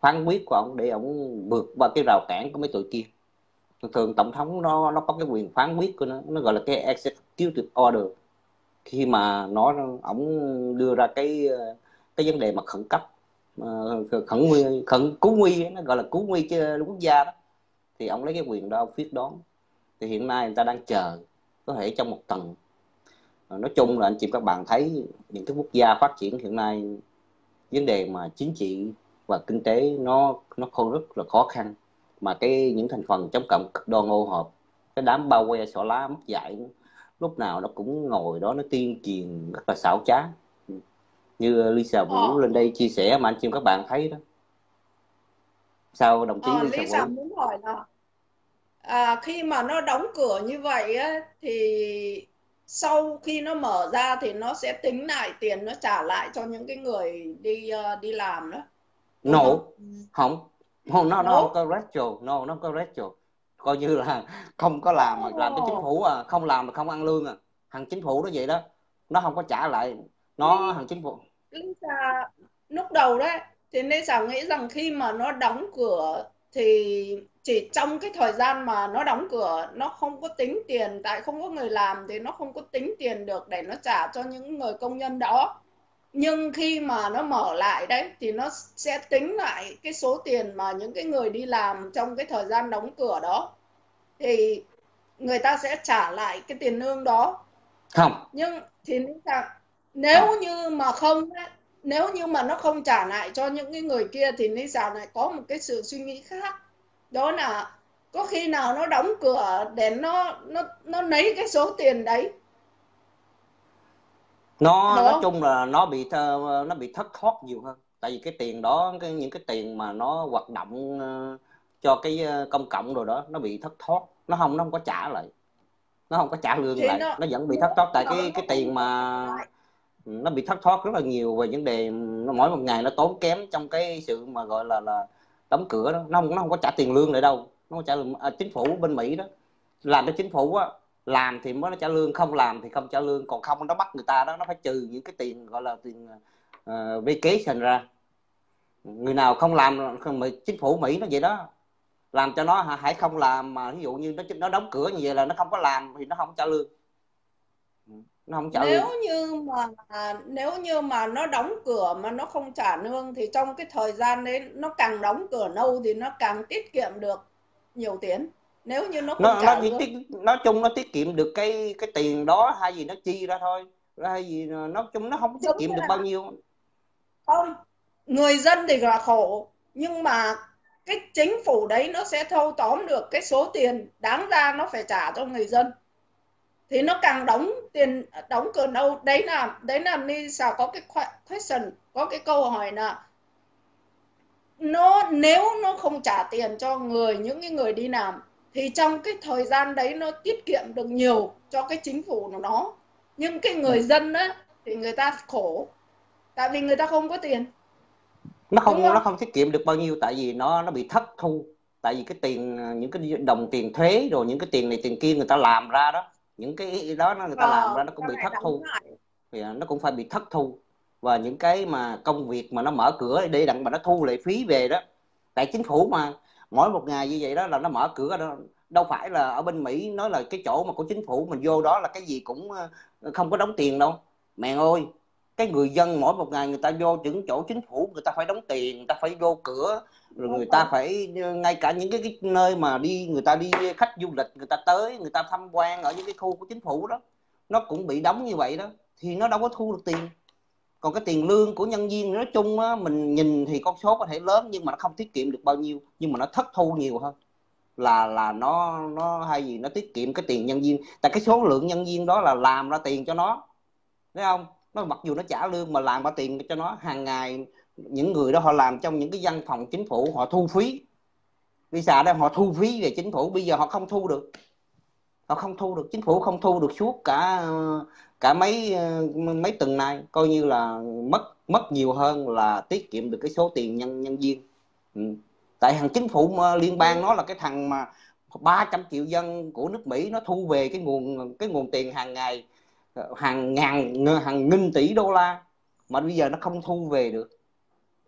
[SPEAKER 4] phán quyết của ông để ông vượt qua cái rào cản của mấy tụi kia. Thường thường tổng thống nó nó có cái quyền phán quyết của nó nó gọi là cái executive order. Khi mà nó ông đưa ra cái cái vấn đề mà khẩn cấp khẩn nguy, khẩn cứu nguy, nó gọi là cứu nguy cho quốc gia đó, thì ông lấy cái quyền đó ông viết đoán. Thì hiện nay người ta đang chờ, có thể trong một tuần. Ờ, nói chung là anh chị các bạn thấy những cái quốc gia phát triển hiện nay, vấn đề mà chính trị và kinh tế nó nó không rất là khó khăn. Mà cái những thành phần chống cộng cực đoan ô hợp, cái đám bao que xỏ lá mất dạy lúc nào nó cũng ngồi đó, nó tiên truyền rất là xảo trá như Lisa Vũ ờ. lên đây chia sẻ mà anh chị các bạn thấy đó. Sao đồng chí
[SPEAKER 2] ờ, Lisa, Lisa Vũ? muốn hỏi là à, khi mà nó đóng cửa như vậy á, thì sau khi nó mở ra thì nó sẽ tính lại tiền nó trả lại cho những cái người đi uh, đi làm đó.
[SPEAKER 4] No. không? Không. Nó nó không có retro. No nó không có retro. Coi như là không có làm mà làm cho chính phủ à. Không làm mà không ăn lương à. Thằng chính phủ nó vậy đó. Nó không có trả lại nó thằng chính phủ
[SPEAKER 2] Lisa lúc đầu đấy thì Lisa nghĩ rằng khi mà nó đóng cửa thì chỉ trong cái thời gian mà nó đóng cửa nó không có tính tiền tại không có người làm thì nó không có tính tiền được để nó trả cho những người công nhân đó. Nhưng khi mà nó mở lại đấy thì nó sẽ tính lại cái số tiền mà những cái người đi làm trong cái thời gian đóng cửa đó. Thì người ta sẽ trả lại cái tiền lương đó.
[SPEAKER 4] Không.
[SPEAKER 2] Nhưng thì nếu không. như mà không nếu như mà nó không trả lại cho những cái người kia thì Lisa lại có một cái sự suy nghĩ khác. Đó là có khi nào nó đóng cửa để nó nó nó lấy cái số tiền đấy?
[SPEAKER 4] Nó
[SPEAKER 2] Đúng
[SPEAKER 4] nói chung là nó bị nó bị thất thoát nhiều hơn. Tại vì cái tiền đó cái những cái tiền mà nó hoạt động ờ, cho cái ờ, công cộng rồi đó nó bị thất thoát. Nó không nó không có trả lại. Nó không có trả lương
[SPEAKER 2] Thì
[SPEAKER 4] lại.
[SPEAKER 2] nó-
[SPEAKER 4] nó vẫn bị thất thoát. Tại cái cái tiền mà nó bị thất thoát rất là nhiều về vấn đề nó mỗi một ngày nó tốn kém trong cái sự mà gọi là là đóng cửa đó. Nó không nó không có trả tiền lương lại đâu. Nó không trả lương à, chính phủ bên Mỹ đó. Làm cho chính phủ á làm thì mới nó trả lương không làm thì không trả lương. Còn không nó bắt người ta đó nó phải trừ những cái tiền gọi là tiền uh, vacation ra. Người nào không làm không, mà chính phủ Mỹ nó vậy đó. Làm cho nó hãy không làm mà ví dụ như nó nó đóng cửa như vậy là nó không có làm thì nó không trả lương nó không trả
[SPEAKER 2] nếu
[SPEAKER 4] lương
[SPEAKER 2] như mà nếu như mà nó đóng cửa mà nó không trả lương thì trong cái thời gian đấy nó càng đóng cửa lâu thì nó càng tiết kiệm được nhiều tiền. Nếu như nó không
[SPEAKER 4] nó
[SPEAKER 2] trả
[SPEAKER 4] nó chỉ
[SPEAKER 2] lương
[SPEAKER 4] tiết nói chung nó tiết kiệm được cái cái tiền đó hay gì nó chi ra thôi. Hay gì nó chung nó không tiết kiệm được bao nhiêu.
[SPEAKER 2] Không người dân thì là khổ nhưng mà cái chính phủ đấy nó sẽ thâu tóm được cái số tiền đáng ra nó phải trả cho người dân thì nó càng đóng tiền đóng cửa đâu đấy là đấy là Lisa có cái que- question có cái câu hỏi là nó nếu nó không trả tiền cho người những cái người đi làm thì trong cái thời gian đấy nó tiết kiệm được nhiều cho cái chính phủ của nó. Nhưng cái người dân á thì người ta khổ tại vì người ta không có tiền.
[SPEAKER 4] Nó không
[SPEAKER 2] không?
[SPEAKER 4] nó không tiết kiệm được bao nhiêu tại vì nó nó bị thất thu. Tại vì cái tiền những cái đồng tiền thuế rồi những cái tiền này tiền kia người ta làm ra đó những cái đó nó người ta
[SPEAKER 2] Ờ,
[SPEAKER 4] làm ra nó cũng bị thất thu. thì à, nó cũng phải bị thất thu. Và những cái mà công việc mà nó mở cửa để đặng mà nó thu lệ phí về đó. Tại chính phủ mà mỗi một ngày như vậy đó là nó mở cửa đó. Đâu phải là ở bên Mỹ nói là cái chỗ mà của chính phủ mình vô đó là cái gì cũng ờ, không có đóng tiền đâu. Mẹ ơi cái người dân mỗi một ngày người ta vô những chỗ chính phủ người ta phải đóng tiền người ta phải vô cửa rồi người ta phải ờ, ngay cả những cái, cái nơi mà đi người ta đi khách du lịch người ta tới người ta tham quan ở những cái khu của chính phủ đó nó cũng bị đóng như vậy đó thì nó đâu có thu được tiền. Còn cái tiền lương của nhân viên nói chung á, mình nhìn thì con số có thể lớn nhưng mà nó không tiết kiệm được bao nhiêu nhưng mà nó thất thu nhiều hơn. Là là nó nó hay gì nó tiết kiệm cái tiền nhân viên. Tại cái số lượng nhân viên đó là làm ra tiền cho nó thấy không? Nó mặc dù nó trả lương mà làm bao tiền cho nó, hàng ngày những người đó họ làm trong những cái văn phòng chính phủ họ thu phí. Visa đó đây họ thu phí về chính phủ, bây giờ họ không thu được. Họ không thu được, chính phủ không thu được suốt cả cả mấy ờ, mấy tuần nay coi như là mất mất nhiều hơn là tiết kiệm được cái số tiền nhân nhân viên. Ừ. tại hàng chính phủ liên bang nó là cái thằng mà 300 triệu dân của nước Mỹ nó thu về cái nguồn cái nguồn tiền hàng ngày hàng ngàn hàng nghìn tỷ đô la mà bây giờ nó không thu về được.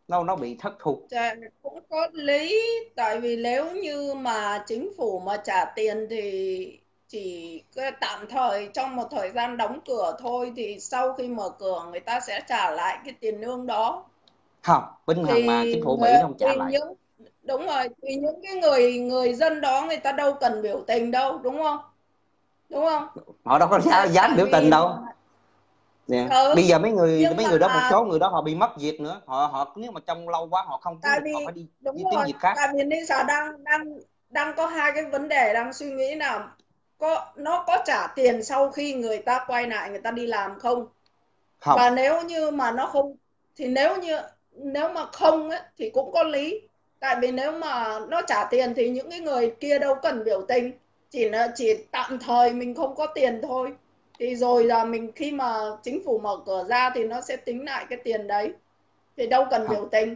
[SPEAKER 4] Nó nó bị thất thu
[SPEAKER 2] Dạ, cũng có lý. Tại vì nếu như mà chính phủ mà trả tiền thì chỉ tạm thời trong một thời gian đóng cửa thôi thì sau khi mở cửa người ta sẽ trả lại cái tiền lương đó.
[SPEAKER 4] Không bình thường mà chính phủ Mỹ không trả lại.
[SPEAKER 2] những đúng rồi thì những cái người người dân đó người ta đâu cần biểu tình đâu đúng không đúng không?
[SPEAKER 4] Họ đâu có dám, dám biểu
[SPEAKER 2] vì-
[SPEAKER 4] tình đâu. Nè,
[SPEAKER 2] Ừ,
[SPEAKER 4] bây giờ mấy người
[SPEAKER 2] nhưng
[SPEAKER 4] mấy người đó một số người đó họ bị mất việc nữa. Họ họ nếu mà trong lâu quá họ không
[SPEAKER 2] Tại
[SPEAKER 4] được họ
[SPEAKER 2] vì-
[SPEAKER 4] phải đi
[SPEAKER 2] đúng
[SPEAKER 4] đi
[SPEAKER 2] rồi
[SPEAKER 4] việc khác.
[SPEAKER 2] tại vì Lisa đang đang đang có hai cái vấn đề đang suy nghĩ là có nó có trả tiền sau khi người ta quay lại người ta đi làm không?
[SPEAKER 4] Không.
[SPEAKER 2] Và nếu như mà nó không thì nếu như nếu mà không ấy, thì cũng có lý. Tại vì nếu mà nó trả tiền thì những cái người kia đâu cần biểu tình chỉ là chỉ tạm thời mình không có tiền thôi. Thì rồi là mình khi mà chính phủ mở cửa ra thì nó sẽ tính lại cái tiền đấy. Thì đâu cần biểu tình.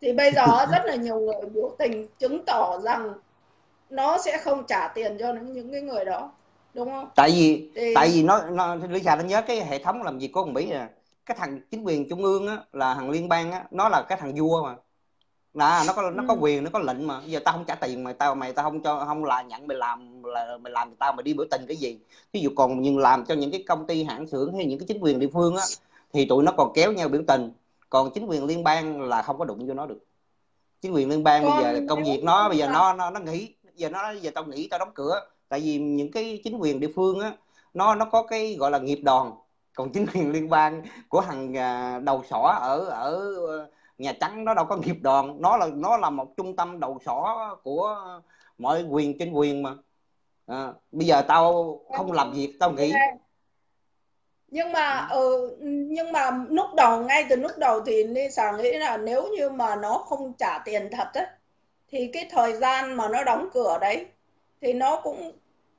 [SPEAKER 2] Thì bây giờ rất là nhiều người biểu tình chứng tỏ rằng nó sẽ không trả tiền cho những những cái người đó. Đúng không?
[SPEAKER 4] Tại vì
[SPEAKER 2] thì
[SPEAKER 4] tại vì nó nó Lisa nó nhớ cái hệ thống làm việc của Mỹ nè. Cái thằng chính quyền trung ương á là thằng liên bang á nó là cái thằng vua mà là nó có nó có
[SPEAKER 2] Ừ.
[SPEAKER 4] quyền nó có lệnh mà. Bây giờ tao không trả tiền mày tao mày tao không cho không là nhận mày làm là mày làm tao mày đi biểu tình cái gì? Ví dụ còn nhưng làm cho những cái công ty hãng xưởng hay những cái chính quyền địa phương á thì tụi nó còn kéo nhau biểu tình. Còn chính quyền liên bang là không có đụng vô nó được. Chính quyền liên bang bây giờ công việc nó bây giờ nó nó nó nghỉ. Giờ nó giờ tao nghỉ tao đóng cửa. Tại vì những cái chính quyền địa phương á nó nó có cái gọi là nghiệp đoàn còn chính quyền liên bang của thằng à, đầu sỏ ở ở nhà trắng nó đâu có nghiệp đoàn nó là nó là một trung tâm đầu sỏ của mọi quyền trên quyền mà. À, bây giờ tao không làm việc tao nghĩ
[SPEAKER 2] nhưng mà ừ, nhưng mà lúc đầu ngay từ lúc đầu thì Lisa nghĩ là nếu như mà nó không trả tiền thật ấy, thì cái thời gian mà nó đóng cửa đấy thì nó cũng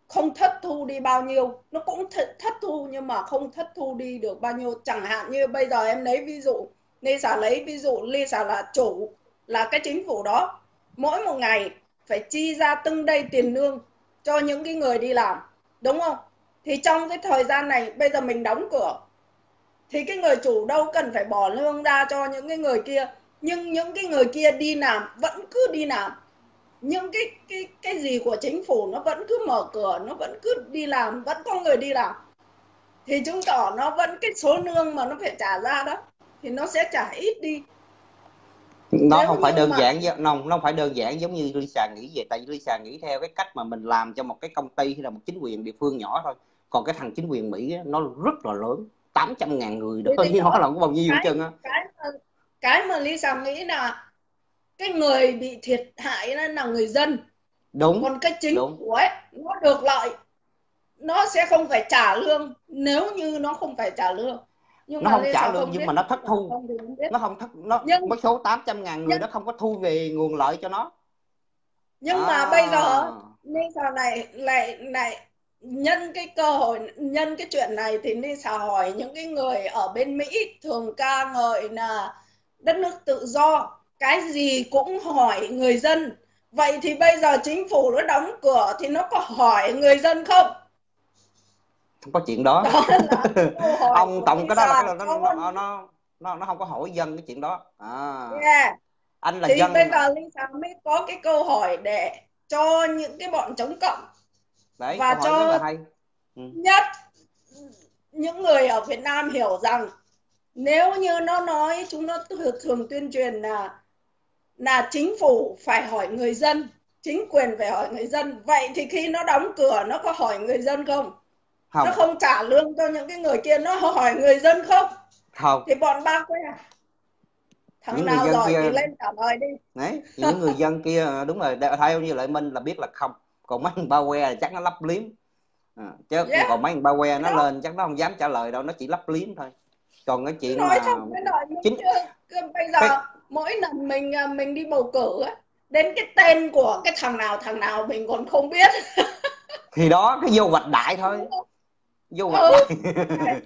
[SPEAKER 2] không thất thu đi bao nhiêu. Nó cũng thất, thất thu nhưng mà không thất thu đi được bao nhiêu. Chẳng hạn như bây giờ em lấy ví dụ Lisa lấy ví dụ Lisa là chủ, là cái chính phủ đó. Mỗi một ngày phải chi ra từng đây tiền lương cho những cái người đi làm, đúng không? Thì trong cái thời gian này, bây giờ mình đóng cửa, thì cái người chủ đâu cần phải bỏ lương ra cho những cái người kia. Nhưng những cái người kia đi làm, vẫn cứ đi làm. Những cái cái cái gì của chính phủ nó vẫn cứ mở cửa, nó vẫn cứ đi làm, vẫn có người đi làm. Thì chứng tỏ nó vẫn cái số lương mà nó phải trả ra đó thì nó sẽ trả ít đi.
[SPEAKER 4] Nó Nếu không phải đơn mà... giản nó nó không phải đơn giản giống như Lisa nghĩ về tại vì Lisa nghĩ theo cái cách mà mình làm cho một cái công ty hay là một chính quyền địa phương nhỏ thôi. Còn cái thằng chính quyền Mỹ nó rất là lớn 800 ngàn người đó thì nó là có bao nhiêu chân á?
[SPEAKER 2] cái mà, cái mà Lisa nghĩ là cái người bị thiệt hại là người dân.
[SPEAKER 4] Đúng
[SPEAKER 2] còn cái chính phủ ấy nó được lợi nó sẽ không phải trả lương nếu như nó không phải trả lương
[SPEAKER 4] nhưng nó không trả lương nhưng mà nó thất thu. nó không thất nó nhưng, mấy số 800 ngàn người nhưng, nó không có thu về nguồn lợi cho nó.
[SPEAKER 2] Nhưng à. mà bây giờ nên sau này lại lại nhân cái cơ hội nhân cái chuyện này thì nên xà hỏi những cái người ở bên Mỹ thường ca ngợi là đất nước tự do. Cái gì cũng hỏi người dân. Vậy thì bây giờ chính phủ nó đóng cửa thì nó có hỏi người dân không
[SPEAKER 4] không có chuyện đó, đó ông tổng cái đó là nó, nó, nó, nó, nó, nó không có hỏi dân cái chuyện đó. À.
[SPEAKER 2] Yeah.
[SPEAKER 4] anh là
[SPEAKER 2] thì
[SPEAKER 4] dân.
[SPEAKER 2] bây giờ Lisa mới có cái câu hỏi để cho những cái bọn chống cộng
[SPEAKER 4] Đấy, và cho
[SPEAKER 2] ừ. nhất những người ở Việt Nam hiểu rằng nếu như nó nói chúng nó thường tuyên truyền là là chính phủ phải hỏi người dân chính quyền phải hỏi người dân vậy thì khi nó đóng cửa nó có hỏi người dân không không. nó không trả lương cho những cái người kia nó hỏi người dân không?
[SPEAKER 4] Không
[SPEAKER 2] thì bọn ba que thằng những nào giỏi kia... thì lên trả lời đi.
[SPEAKER 4] Đấy những người dân kia đúng rồi theo như lại minh là biết là không. Còn mấy thằng ba que chắc nó lấp liếm. À, chứ yeah. còn mấy thằng ba que nó đó. lên chắc nó không dám trả lời đâu nó chỉ lấp liếm thôi. Còn cái chuyện
[SPEAKER 2] nói mà chính bây giờ cái... mỗi lần mình à, mình đi bầu cử á đến cái tên của cái thằng nào thằng nào mình còn không biết.
[SPEAKER 4] Thì đó cái vô hoạch đại thôi vô hoạch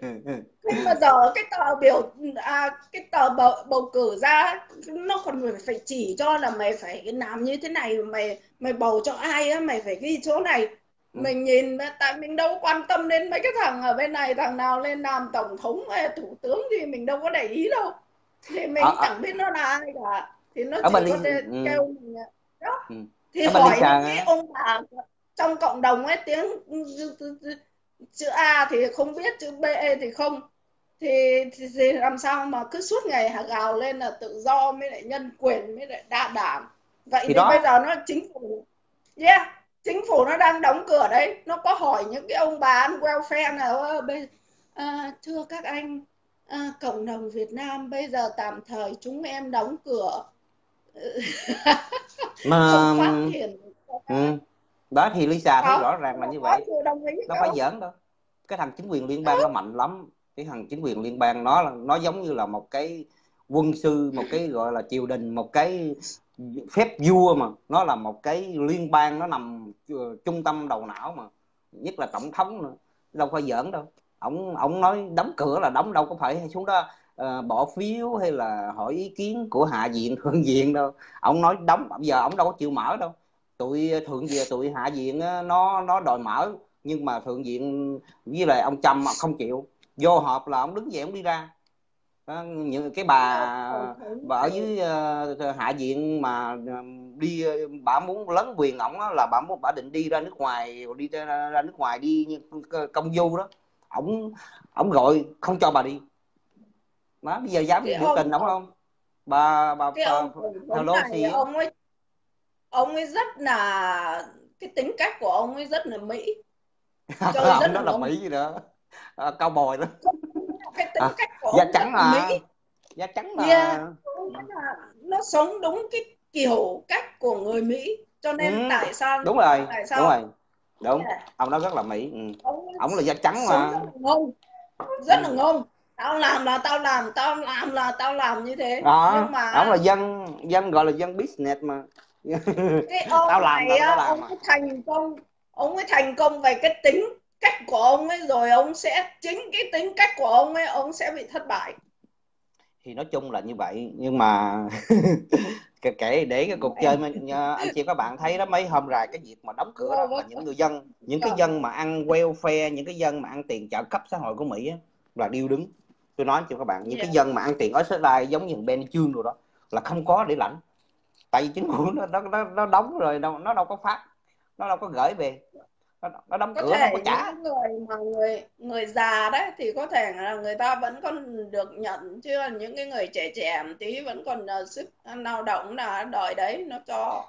[SPEAKER 2] ừ. nhưng mà giờ cái tờ biểu à, cái tờ bầu, bầu cử ra nó còn phải chỉ cho là mày phải làm như thế này mày mày bầu cho ai á mày phải ghi chỗ này ừ. mình nhìn tại mình đâu quan tâm đến mấy cái thằng ở bên này thằng nào lên làm tổng thống hay thủ tướng thì mình đâu có để ý đâu thì mình à, chẳng biết nó là ai cả thì nó chỉ có ừ. kêu mình đó ừ. thì ở hỏi những cái ông bà trong cộng đồng ấy tiếng chữ A thì không biết chữ B thì không. Thì, thì, thì làm sao mà cứ suốt ngày gào lên là tự do mới lại nhân quyền mới lại đa đảng? Vậy thì, thì bây giờ nó chính phủ yeah chính phủ nó đang đóng cửa đấy. Nó có hỏi những cái ông bà ăn welfare nào bên à, thưa các anh à, cộng đồng Việt Nam bây giờ tạm thời chúng em đóng cửa.
[SPEAKER 4] Mà không phát hiện ừ. Đó thì Lisa thấy rõ ràng là như vậy. nó phải giỡn đâu cái thằng chính quyền liên bang nó mạnh lắm. Cái thằng chính quyền liên bang nó là nó giống như là một cái quân sư một cái gọi là triều đình một cái phép vua mà. Nó là một cái liên bang nó nằm trung tâm đầu não mà. Nhất là tổng thống nữa. Đâu phải giỡn đâu. Ông ông nói đóng cửa là đóng đâu có phải xuống đó uh, bỏ phiếu hay là hỏi ý kiến của hạ viện thượng viện đâu. Ông nói đóng giờ ông đâu có chịu mở đâu tụi thượng viện tụi hạ viện nó nó đòi mở nhưng mà thượng viện với lại ông trump mà không chịu. Vô họp là ông đứng dậy ông đi ra. Đó, những cái bà bà ở dưới uh, hạ viện mà đi bà muốn lớn quyền ổng là bà muốn bà định đi ra nước ngoài đi ra, ra nước ngoài đi như công du đó. Ổng ổng gọi không cho bà đi. Má bây giờ dám biểu tình ổng không? bà bà,
[SPEAKER 2] cái bà, ông, bà Pelosi ông ấy ông ấy rất là cái tính cách của ông ấy rất là mỹ.
[SPEAKER 4] Trời rất đó là, là mỹ gì nữa à, cao bồi đó.
[SPEAKER 2] Cái tính à, cách của
[SPEAKER 4] da trắng là mỹ. Da trắng là yeah,
[SPEAKER 2] nó sống đúng cái kiểu cách của người mỹ. Cho nên ừ. tại sao
[SPEAKER 4] đúng rồi tại sao đúng rồi. Đúng yeah. ông đó rất là mỹ ừ. ông, ông là da trắng mà.
[SPEAKER 2] rất là ngông tao làm là tao làm tao làm là tao làm như thế.
[SPEAKER 4] Đó
[SPEAKER 2] nhưng mà
[SPEAKER 4] ông là dân dân gọi là dân business mà
[SPEAKER 2] cái ông
[SPEAKER 4] tao làm
[SPEAKER 2] này
[SPEAKER 4] tao, tao làm
[SPEAKER 2] ông ấy thành công ông ấy thành công về cái tính cách của ông ấy rồi ông sẽ chính cái tính cách của ông ấy ông sẽ bị thất bại.
[SPEAKER 4] Thì nói chung là như vậy nhưng mà kể kể để cái cuộc chơi mà anh chị các bạn thấy đó mấy hôm rồi cái việc mà đóng cửa đó là những người dân những cái dân mà ăn welfare những cái dân mà ăn tiền trợ cấp xã hội của Mỹ á, là điêu đứng. Tôi nói cho các bạn những cái
[SPEAKER 2] Yeah.
[SPEAKER 4] dân mà ăn tiền ở đài giống như Ben chương rồi đó là không có để lãnh tại vì chính phủ nó nó nó, nó đóng rồi đâu nó đâu có phát nó đâu có gửi về. Nó, nó đóng
[SPEAKER 2] có
[SPEAKER 4] cửa nó
[SPEAKER 2] thể
[SPEAKER 4] không có trả.
[SPEAKER 2] những người mà người người già đấy thì có thể là người ta vẫn còn được nhận chứ những cái người trẻ trẻ một tí vẫn còn uh, sức lao động là đòi đấy nó cho.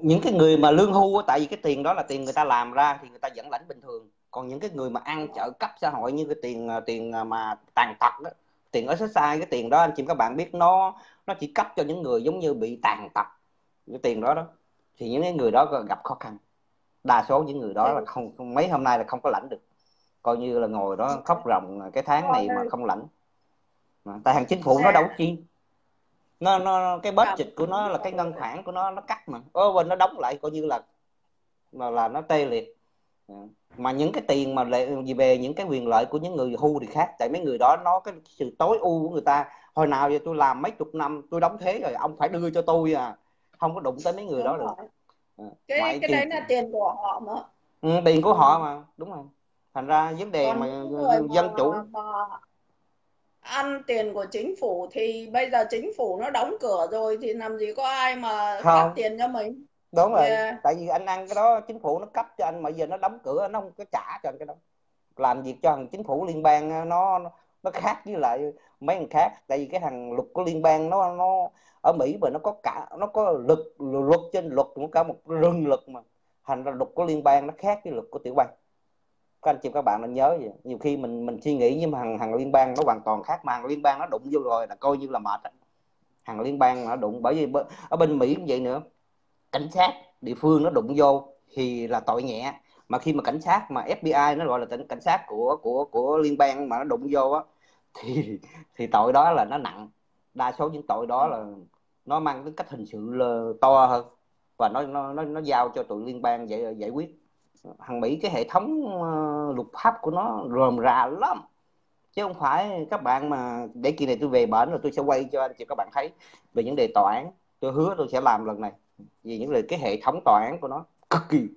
[SPEAKER 4] Những cái người mà lương hưu tại vì cái tiền đó là tiền người ta làm ra thì người ta vẫn lãnh bình thường. Còn những cái người mà ăn trợ cấp xã hội như cái tiền à, tiền à, mà tàn tật á, tiền ở sai cái tiền đó anh chị các bạn biết nó nó chỉ cấp cho những người giống như bị tàn tật cái tiền đó đó. Thì những cái người đó gặp khó khăn. Đa số những người đó là không, mấy hôm nay là không có lãnh được. Coi như là ngồi đó khóc ròng cái tháng này mà không lãnh. Mà tại hàng chính phủ nó đâu chi. Nó nó cái budget của nó là cái ngân khoản của nó nó cắt mà. Ô bên nó đóng lại coi như là là, là nó tê liệt. À, mà những cái tiền mà lệ về những cái quyền lợi của những người hưu thì khác. Tại mấy người đó nó cái sự tối ưu của người ta hồi nào giờ tôi làm mấy chục năm tôi đóng thế rồi ông phải đưa cho tôi à không có đụng tới mấy người đó
[SPEAKER 2] Đúng
[SPEAKER 4] được
[SPEAKER 2] rồi.
[SPEAKER 4] Ừ.
[SPEAKER 2] cái
[SPEAKER 4] Ngoại
[SPEAKER 2] cái
[SPEAKER 4] trừ-
[SPEAKER 2] đấy là tiền của họ mà
[SPEAKER 4] ừ, tiền của họ mà đúng rồi thành ra vấn đề
[SPEAKER 2] còn
[SPEAKER 4] mà dân
[SPEAKER 2] mà,
[SPEAKER 4] chủ
[SPEAKER 2] mà ăn tiền của chính phủ thì bây giờ chính phủ nó đóng cửa rồi thì làm gì có ai mà
[SPEAKER 4] Không.
[SPEAKER 2] phát tiền cho mình
[SPEAKER 4] đúng rồi
[SPEAKER 2] Yeah.
[SPEAKER 4] tại vì anh ăn cái đó chính phủ nó cấp cho anh mà giờ nó đóng cửa nó không có trả cho anh cái đó làm việc cho thằng chính phủ liên bang nó, nó khác với lại mấy thằng khác, tại vì cái thằng luật của liên bang nó nó ở Mỹ mà nó có cả, nó có luật luật trên luật cũng cả một rừng luật mà. Thành ra luật của liên bang nó khác với luật của tiểu bang. Các anh chị, các bạn nên nhớ vậy. Nhiều khi mình mình suy nghĩ nhưng mà thằng thằng liên bang nó hoàn toàn khác mà hàng liên bang nó đụng vô rồi là coi như là mệt á. thằng liên bang nó đụng, bởi vì ở bên Mỹ cũng vậy nữa. Cảnh sát địa phương nó đụng vô thì là tội nhẹ. Mà khi mà cảnh sát, mà FBI nó gọi là cảnh sát của của của liên bang mà nó đụng vô á thì thì tội đó là nó nặng. Đa số những tội đó là nó mang tính cách hình sự to hơn. Và nó nó nó nó giao cho tụi liên bang giải giải quyết. Thằng Mỹ cái hệ thống uh, luật pháp của nó rườm rà lắm. Chứ không phải các bạn mà để kỳ này tôi về bển rồi tôi sẽ quay cho anh chị các bạn thấy về những đề tòa án. Tôi hứa tôi sẽ làm lần này. Vì những lời cái hệ thống tòa án của nó cực kỳ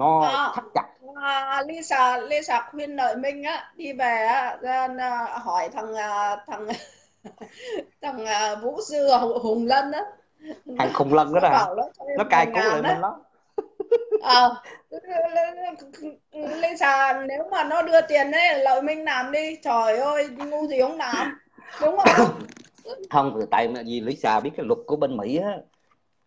[SPEAKER 4] nó
[SPEAKER 2] À.
[SPEAKER 4] thắt chặt.
[SPEAKER 2] À, Lisa Lisa khuyên lợi Minh á đi về á ra hỏi thằng à, thằng thằng à, Vũ sư Hùng Lân á.
[SPEAKER 4] Thằng khùng lân đó
[SPEAKER 2] bảo nó
[SPEAKER 4] cài cứu lại mình đó
[SPEAKER 2] Ờ, Lisa nếu mà nó đưa tiền đấy lợi Minh làm đi. Trời ơi ngu gì không làm đúng không?
[SPEAKER 4] Không tại vì Lisa biết cái luật của bên Mỹ á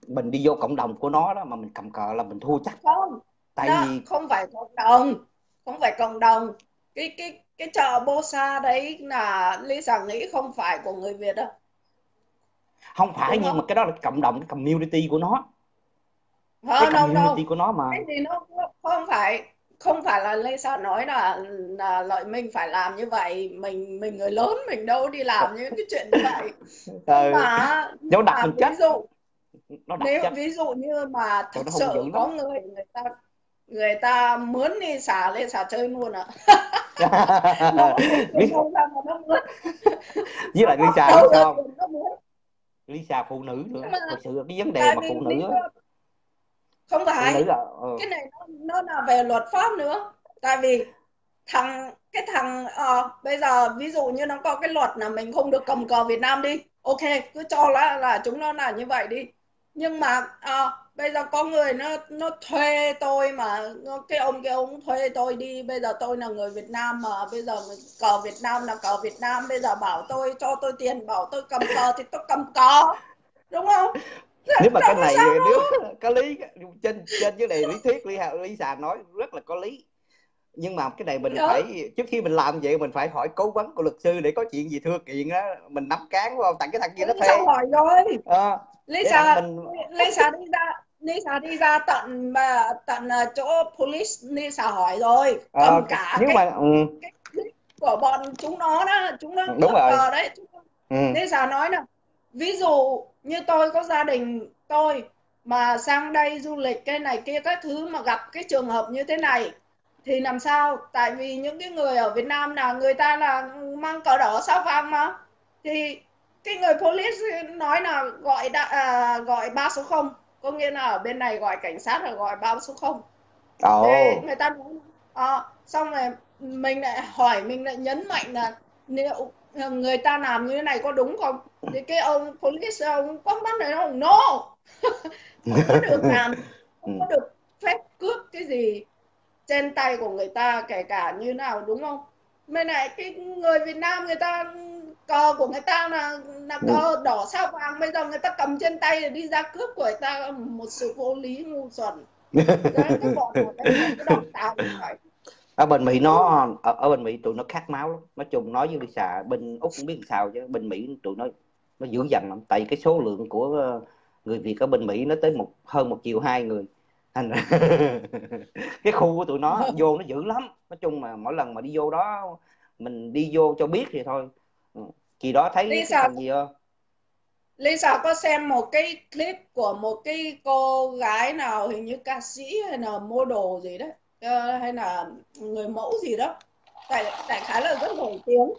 [SPEAKER 4] mình đi vô cộng đồng của nó đó mà mình cầm cờ là mình thua chắc.
[SPEAKER 2] Không
[SPEAKER 4] tại
[SPEAKER 2] nó
[SPEAKER 4] vì
[SPEAKER 2] không phải cộng đồng không phải cộng đồng. Cái cái cái chợ Bosa đấy là Lisa nghĩ không phải của người Việt đâu.
[SPEAKER 4] Không phải
[SPEAKER 2] Đúng
[SPEAKER 4] nhưng
[SPEAKER 2] không?
[SPEAKER 4] mà cái đó là cộng đồng cái community của nó. Cái
[SPEAKER 2] không đâu
[SPEAKER 4] community của nó mà.
[SPEAKER 2] Cái gì nó không phải không phải là Lisa nói là là lợi Minh phải làm như vậy. Mình mình người lớn mình đâu đi làm những cái chuyện như vậy.
[SPEAKER 4] Ờ,
[SPEAKER 2] mà
[SPEAKER 4] nó đặt
[SPEAKER 2] mà
[SPEAKER 4] mình
[SPEAKER 2] ví
[SPEAKER 4] chết
[SPEAKER 2] dụ
[SPEAKER 4] nó đặt
[SPEAKER 2] nếu
[SPEAKER 4] chết.
[SPEAKER 2] ví dụ như mà
[SPEAKER 4] hung
[SPEAKER 2] sự có người người ta người ta mướn đi xả lên xả chơi luôn ạ. Nó đâu ra mà nó mướn.
[SPEAKER 4] Với lại
[SPEAKER 2] đâu
[SPEAKER 4] biết
[SPEAKER 2] ra
[SPEAKER 4] sao
[SPEAKER 2] nó mướn.
[SPEAKER 4] Lisa phụ nữ nữa.
[SPEAKER 2] Mà-
[SPEAKER 4] sự cái vấn đề mà phụ nữ
[SPEAKER 2] do không
[SPEAKER 4] phụ
[SPEAKER 2] phải
[SPEAKER 4] nữ là ờ,
[SPEAKER 2] cái này nó, nó là về luật pháp nữa. Tại vì thằng cái thằng ờ, bây giờ ví dụ như nó có cái luật là mình không được cầm cờ Việt Nam đi. Ok cứ cho là là chúng nó là như vậy đi. Nhưng mà ờ, bây giờ có người nó nó thuê tôi mà cái ông kia ông thuê tôi đi bây giờ tôi là người Việt Nam mà bây giờ cờ Việt Nam là cờ Việt Nam bây giờ bảo tôi cho tôi tiền bảo tôi cầm cờ thì tôi cầm cờ. Đúng không?
[SPEAKER 4] Nếu mà cái này nếu có lý trên trên cái này lý thuyết lý Lisa nói rất là có lý nhưng mà cái này mình
[SPEAKER 2] Đó.
[SPEAKER 4] phải trước khi mình làm vậy mình phải hỏi cố vấn của luật sư để có chuyện gì thưa kiện á mình nắm cán không tại cái thằng kia nó thuê
[SPEAKER 2] Lisa hỏi rồi
[SPEAKER 4] Ờ, để
[SPEAKER 2] Lisa
[SPEAKER 4] mình
[SPEAKER 2] Lisa đi ra Lisa đi ra tận mà tận ờ, chỗ police Lisa hỏi rồi
[SPEAKER 4] ờ,
[SPEAKER 2] cầm cả
[SPEAKER 4] nếu
[SPEAKER 2] cái
[SPEAKER 4] mà ừ,
[SPEAKER 2] của bọn chúng nó đó chúng nó
[SPEAKER 4] Đúng rồi.
[SPEAKER 2] đấy
[SPEAKER 4] ừ.
[SPEAKER 2] Lisa nói là ví dụ như tôi có gia đình tôi mà sang đây du lịch cái này kia các thứ mà gặp cái trường hợp như thế này thì làm sao? Tại vì những cái người ở Việt Nam là người ta là mang cờ đỏ sao vàng mà. Thì cái người police nói là gọi đã, à, gọi ba số 0 có nghĩa là ở bên này gọi cảnh sát là gọi ba số 0
[SPEAKER 4] ồ.
[SPEAKER 2] Thế người ta nói à, xong rồi mình lại hỏi mình lại nhấn mạnh là liệu người ta làm như thế này có đúng không? Thì cái ông police ông quăng mắt này ông no. Không có được làm không có được phép cướp cái gì trên tay của người ta kể cả như nào đúng không? Mới lại cái người Việt Nam người ta cờ của người ta là là cờ đỏ sao vàng. Bây giờ người ta cầm trên tay để đi ra cướp của người ta một sự vô lý ngu xuẩn. Đấy, cái bọn này cái
[SPEAKER 4] ở bên Mỹ nó ở, ở bên Mỹ tụi nó khát máu lắm. Nói chung nói với Lisa bên úc cũng biết làm sao chứ. Bên Mỹ tụi nó nó dữ dằn lắm. Tại cái số lượng của ờ, người Việt ở bên Mỹ nó tới một hơn một triệu hai người ra cái khu của tụi nó vô nó dữ lắm. Nói chung mà mỗi lần mà đi vô đó mình đi vô cho biết thì thôi. Ừ. kỳ đó thấy cái
[SPEAKER 2] Lisa-
[SPEAKER 4] gì không?
[SPEAKER 2] Lisa có xem một cái clip của một cái cô gái nào hình như ca sĩ hay là model gì đấy ờ, hay là người mẫu gì đó. Tại đại khái là rất nổi tiếng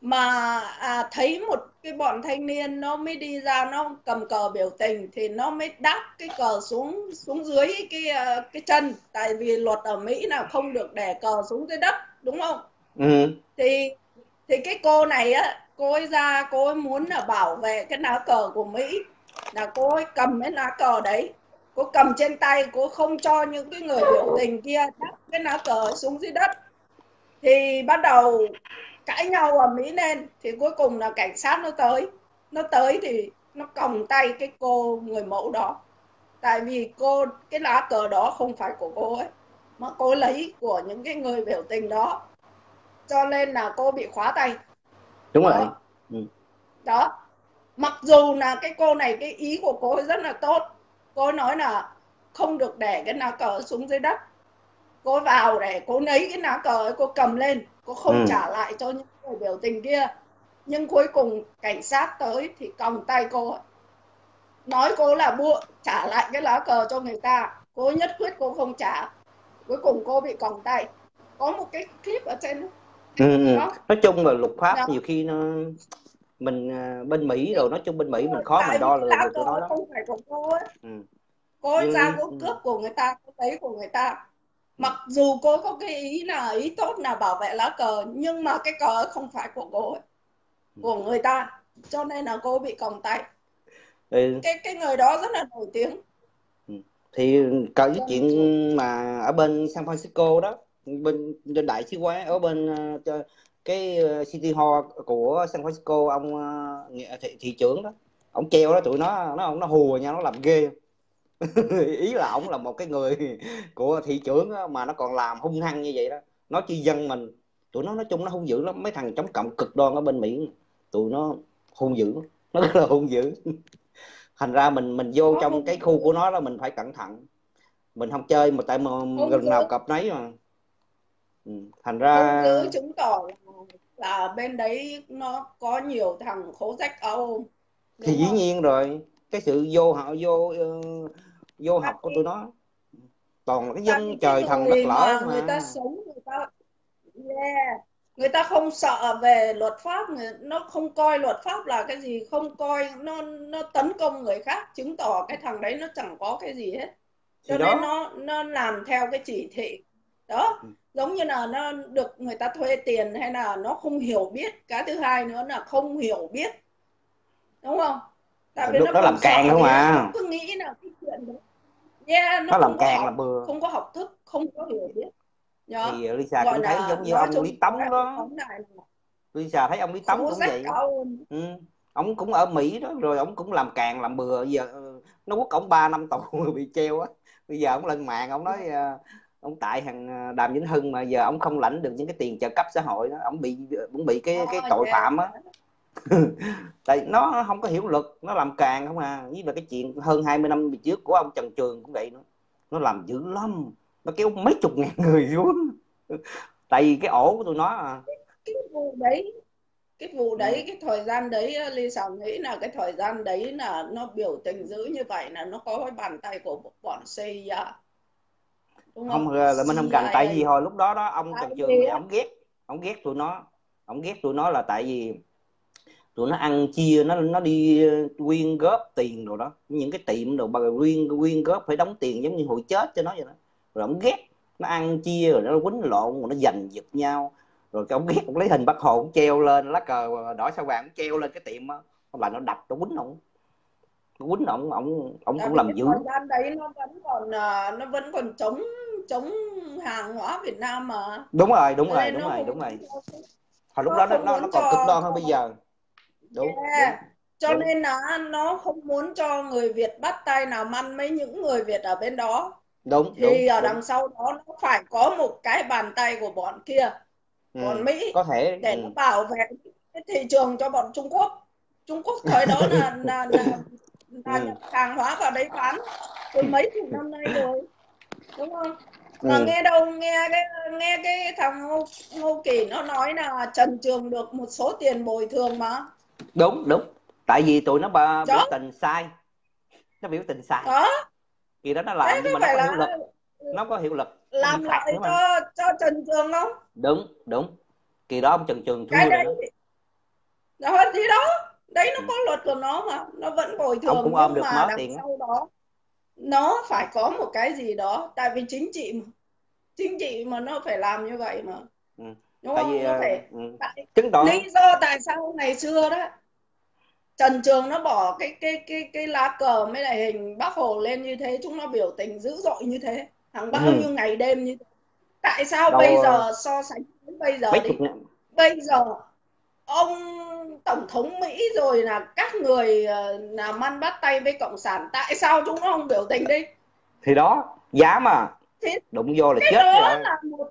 [SPEAKER 2] mà à, thấy một cái bọn thanh niên nó mới đi ra nó cầm cờ biểu tình thì nó mới đáp cái cờ xuống xuống dưới cái ờ, cái chân. Tại vì luật ở Mỹ là không được để cờ xuống dưới đất đúng không?
[SPEAKER 4] Ừ.
[SPEAKER 2] thì thì cái cô này á cô ấy ra cô ấy muốn là bảo vệ cái lá cờ của Mỹ. Là cô ấy cầm cái lá cờ đấy cô cầm trên tay cô không cho những cái người biểu tình kia đắp cái lá cờ xuống dưới đất. Thì bắt đầu cãi nhau ở Mỹ lên thì cuối cùng là cảnh sát nó tới. Nó tới thì nó còng tay cái cô người mẫu đó. Tại vì cô cái lá cờ đó không phải của cô ấy mà cô lấy của những cái người biểu tình đó. Cho nên là cô bị khóa tay.
[SPEAKER 4] Đúng rồi.
[SPEAKER 2] Đó.
[SPEAKER 4] Ừ.
[SPEAKER 2] đó. Mặc dù là cái cô này cái ý của cô ấy rất là tốt. Cô nói là không được để cái lá cờ xuống dưới đất. Cô vào để cô lấy cái lá cờ ấy cô cầm lên cô không
[SPEAKER 4] Ừ.
[SPEAKER 2] trả lại cho những người biểu tình kia nhưng cuối cùng cảnh sát tới thì còng tay cô nói cô là mua trả lại cái lá cờ cho người ta cô nhất quyết cô không trả cuối cùng cô bị còng tay có một cái clip ở trên
[SPEAKER 4] ừ. ừ.
[SPEAKER 2] đó
[SPEAKER 4] nói chung là luật pháp
[SPEAKER 2] Đó.
[SPEAKER 4] nhiều khi nó mình à, bên Mỹ rồi nói chung bên Mỹ mình khó mình đo lường được nó lắm
[SPEAKER 2] không phải của cô ấy
[SPEAKER 4] ừ.
[SPEAKER 2] cô ấy
[SPEAKER 4] Nhưng-
[SPEAKER 2] ra cô cướp của người ta cô lấy của người ta mặc dù cô có cái ý là ý tốt là bảo vệ lá cờ nhưng mà cái cờ không phải của cô ấy của người ta. Cho nên là cô bị còng tay.
[SPEAKER 4] Ừ.
[SPEAKER 2] cái cái người đó rất là nổi tiếng.
[SPEAKER 4] Thì cỡ cái chuyện mà ở bên San Francisco đó bên đại sứ quán ở bên ờ, cái ờ, City Hall của San Francisco ông ờ, thị, thị trưởng đó ông treo đó tụi nó nó nó hùa nha nó làm ghê ý là ông là một cái người của thị trưởng á, mà nó còn làm hung hăng như vậy đó. Nó chi dân mình. Tụi nó nói chung nó hung dữ lắm. Mấy thằng chống cộng cực đoan ở bên Mỹ tụi nó hung dữ. Nó rất là hung dữ. Thành ra mình mình vô trong cái khu của nó là mình phải cẩn thận. Mình không chơi mà tại mà gần nào cặp nấy mà. Ừ. thành ra
[SPEAKER 2] dữ chứng tỏ là, bên đấy nó có nhiều thằng khố rách ôm
[SPEAKER 4] thì dĩ nhiên rồi. Cái sự vô họ vô ờ, vô học của tụi nó. Toàn là cái dân trời thần đất lở
[SPEAKER 2] mà người ta sống người ta yeah. người ta không sợ về luật pháp người, nó không coi luật pháp là cái gì không coi nó nó tấn công người khác chứng tỏ cái thằng đấy nó chẳng có cái gì hết. Cho
[SPEAKER 4] thì
[SPEAKER 2] nên
[SPEAKER 4] đó
[SPEAKER 2] nó nó làm theo cái chỉ thị. Đó
[SPEAKER 4] Ừ.
[SPEAKER 2] giống như là nó được người ta thuê tiền hay là nó không hiểu biết. Cái thứ hai nữa là không hiểu biết. Đúng không? Tại vì nó
[SPEAKER 4] đó làm càng
[SPEAKER 2] sợ
[SPEAKER 4] không à
[SPEAKER 2] nó cứ nghĩ là cái chuyện đó yeah,
[SPEAKER 4] nó làm
[SPEAKER 2] không có
[SPEAKER 4] càng làm bừa.
[SPEAKER 2] không có học thức không có hiểu biết. Đó.
[SPEAKER 4] thì Lisa
[SPEAKER 2] gọi
[SPEAKER 4] cũng thấy giống như ông Lý Tống đó. Lisa thấy ông Lý Tống cũng vậy. ừ. ông cũng ở Mỹ đó rồi ông cũng làm càng làm bừa. Giờ ờ, nó quất ông 3 năm tù bị treo á. Bây giờ ông lên mạng ông nói ờ, ông tại thằng ờ, Đàm Vĩnh Hưng mà giờ ông không lãnh được những cái tiền trợ cấp xã hội đó. Ông bị cũng bị cái cái
[SPEAKER 2] Ờ,
[SPEAKER 4] tội
[SPEAKER 2] yeah.
[SPEAKER 4] phạm á tại nó không có hiểu luật nó làm càng không à. Với là cái chuyện hơn 20 năm trước của ông Trần Trường cũng vậy nữa. Nó làm dữ lắm. Nó kéo mấy chục ngàn người xuống. Tại vì cái ổ của tụi nó à.
[SPEAKER 2] Cái vụ đấy cái vụ đấy ừ. cái thời gian đấy Lisa nghĩ là cái thời gian đấy là nó biểu tình dữ như vậy là nó có cái bàn tay của bọn CIA
[SPEAKER 4] Đúng không? không? là mình không cần tại vì hồi lúc đó đó ông Trần Trường ông ghét ông ghét tụi nó. Ông ghét tụi nó là tại vì tụi nó ăn chia nó nó đi quyên góp tiền rồi đó. Những cái tiệm đồ bà quyên quyên góp phải đóng tiền giống như hội chết cho nó vậy đó. Rồi ông ghét nó ăn chia rồi nó quýnh lộn rồi nó giành giật nhau. Rồi cái ông ghét ông lấy hình bác hồ ông treo lên lá cờ đỏ sao vàng ông treo lên cái tiệm á. Là nó đập nó quýnh ông. Quýnh ông ông ông cũng làm dữ
[SPEAKER 2] gian đấy nó vẫn còn à, nó vẫn còn chống chống hàng hóa Việt Nam mà.
[SPEAKER 4] Đúng rồi đúng rồi đúng rồi đúng rồi. hồi lúc đó nó nó, nó còn cực đoan hơn bây giờ đúng,
[SPEAKER 2] yeah. đúng cho đúng. nên là nó không muốn cho người Việt bắt tay nào ăn mấy những người Việt ở bên đó
[SPEAKER 4] đúng
[SPEAKER 2] thì đúng, ở đằng đúng. sau đó nó phải có một cái bàn tay của bọn kia ừ, bọn Mỹ
[SPEAKER 4] có thể
[SPEAKER 2] để ừ. nó bảo vệ cái thị trường cho bọn Trung Quốc Trung Quốc thời đó là là, là, là ừ. hàng hóa vào đấy bán từ mấy chục năm nay rồi đúng không mà ừ. nghe đâu nghe cái nghe cái thằng Ngô, Ngô Kỳ nó nói là Trần Trường được một số tiền bồi thường mà
[SPEAKER 4] đúng đúng. Tại vì tụi nó bà biểu tình sai. Nó biểu tình sai.
[SPEAKER 2] Đó
[SPEAKER 4] kỳ đó nó làm nhưng mà nó có là... hiệu lực. Nó có hiệu lực.
[SPEAKER 2] Làm lại cho cho Trần Trường không?
[SPEAKER 4] Đúng đúng. Kỳ đó ông Trần Trường
[SPEAKER 2] thua cái đấy đó. đó thì đó. Đấy nó có luật của nó mà. Nó vẫn bồi thường
[SPEAKER 4] ông cũng ôm được mớ tiền
[SPEAKER 2] sau đó nó phải có một cái gì đó. Tại vì chính trị mà. Chính trị mà nó phải làm như vậy mà. Ừ. đúng tại không? vì, nó phải ừ. tại... chứng tỏ lý do tại sao ngày xưa đó Trần Trường nó bỏ cái cái cái cái lá cờ mới lại hình Bác Hồ lên như thế chúng nó biểu tình dữ dội như thế. Hàng bao ừ. nhiêu ngày đêm như thế. Tại sao Đâu... bây giờ so sánh với bây giờ đi? bây giờ ông tổng thống Mỹ rồi là các người ờ, làm ăn bắt tay với cộng sản tại sao chúng nó không biểu tình đi?
[SPEAKER 4] Thì đó giá mà. Thì đụng vô là
[SPEAKER 2] cái
[SPEAKER 4] chết
[SPEAKER 2] đó rồi. là một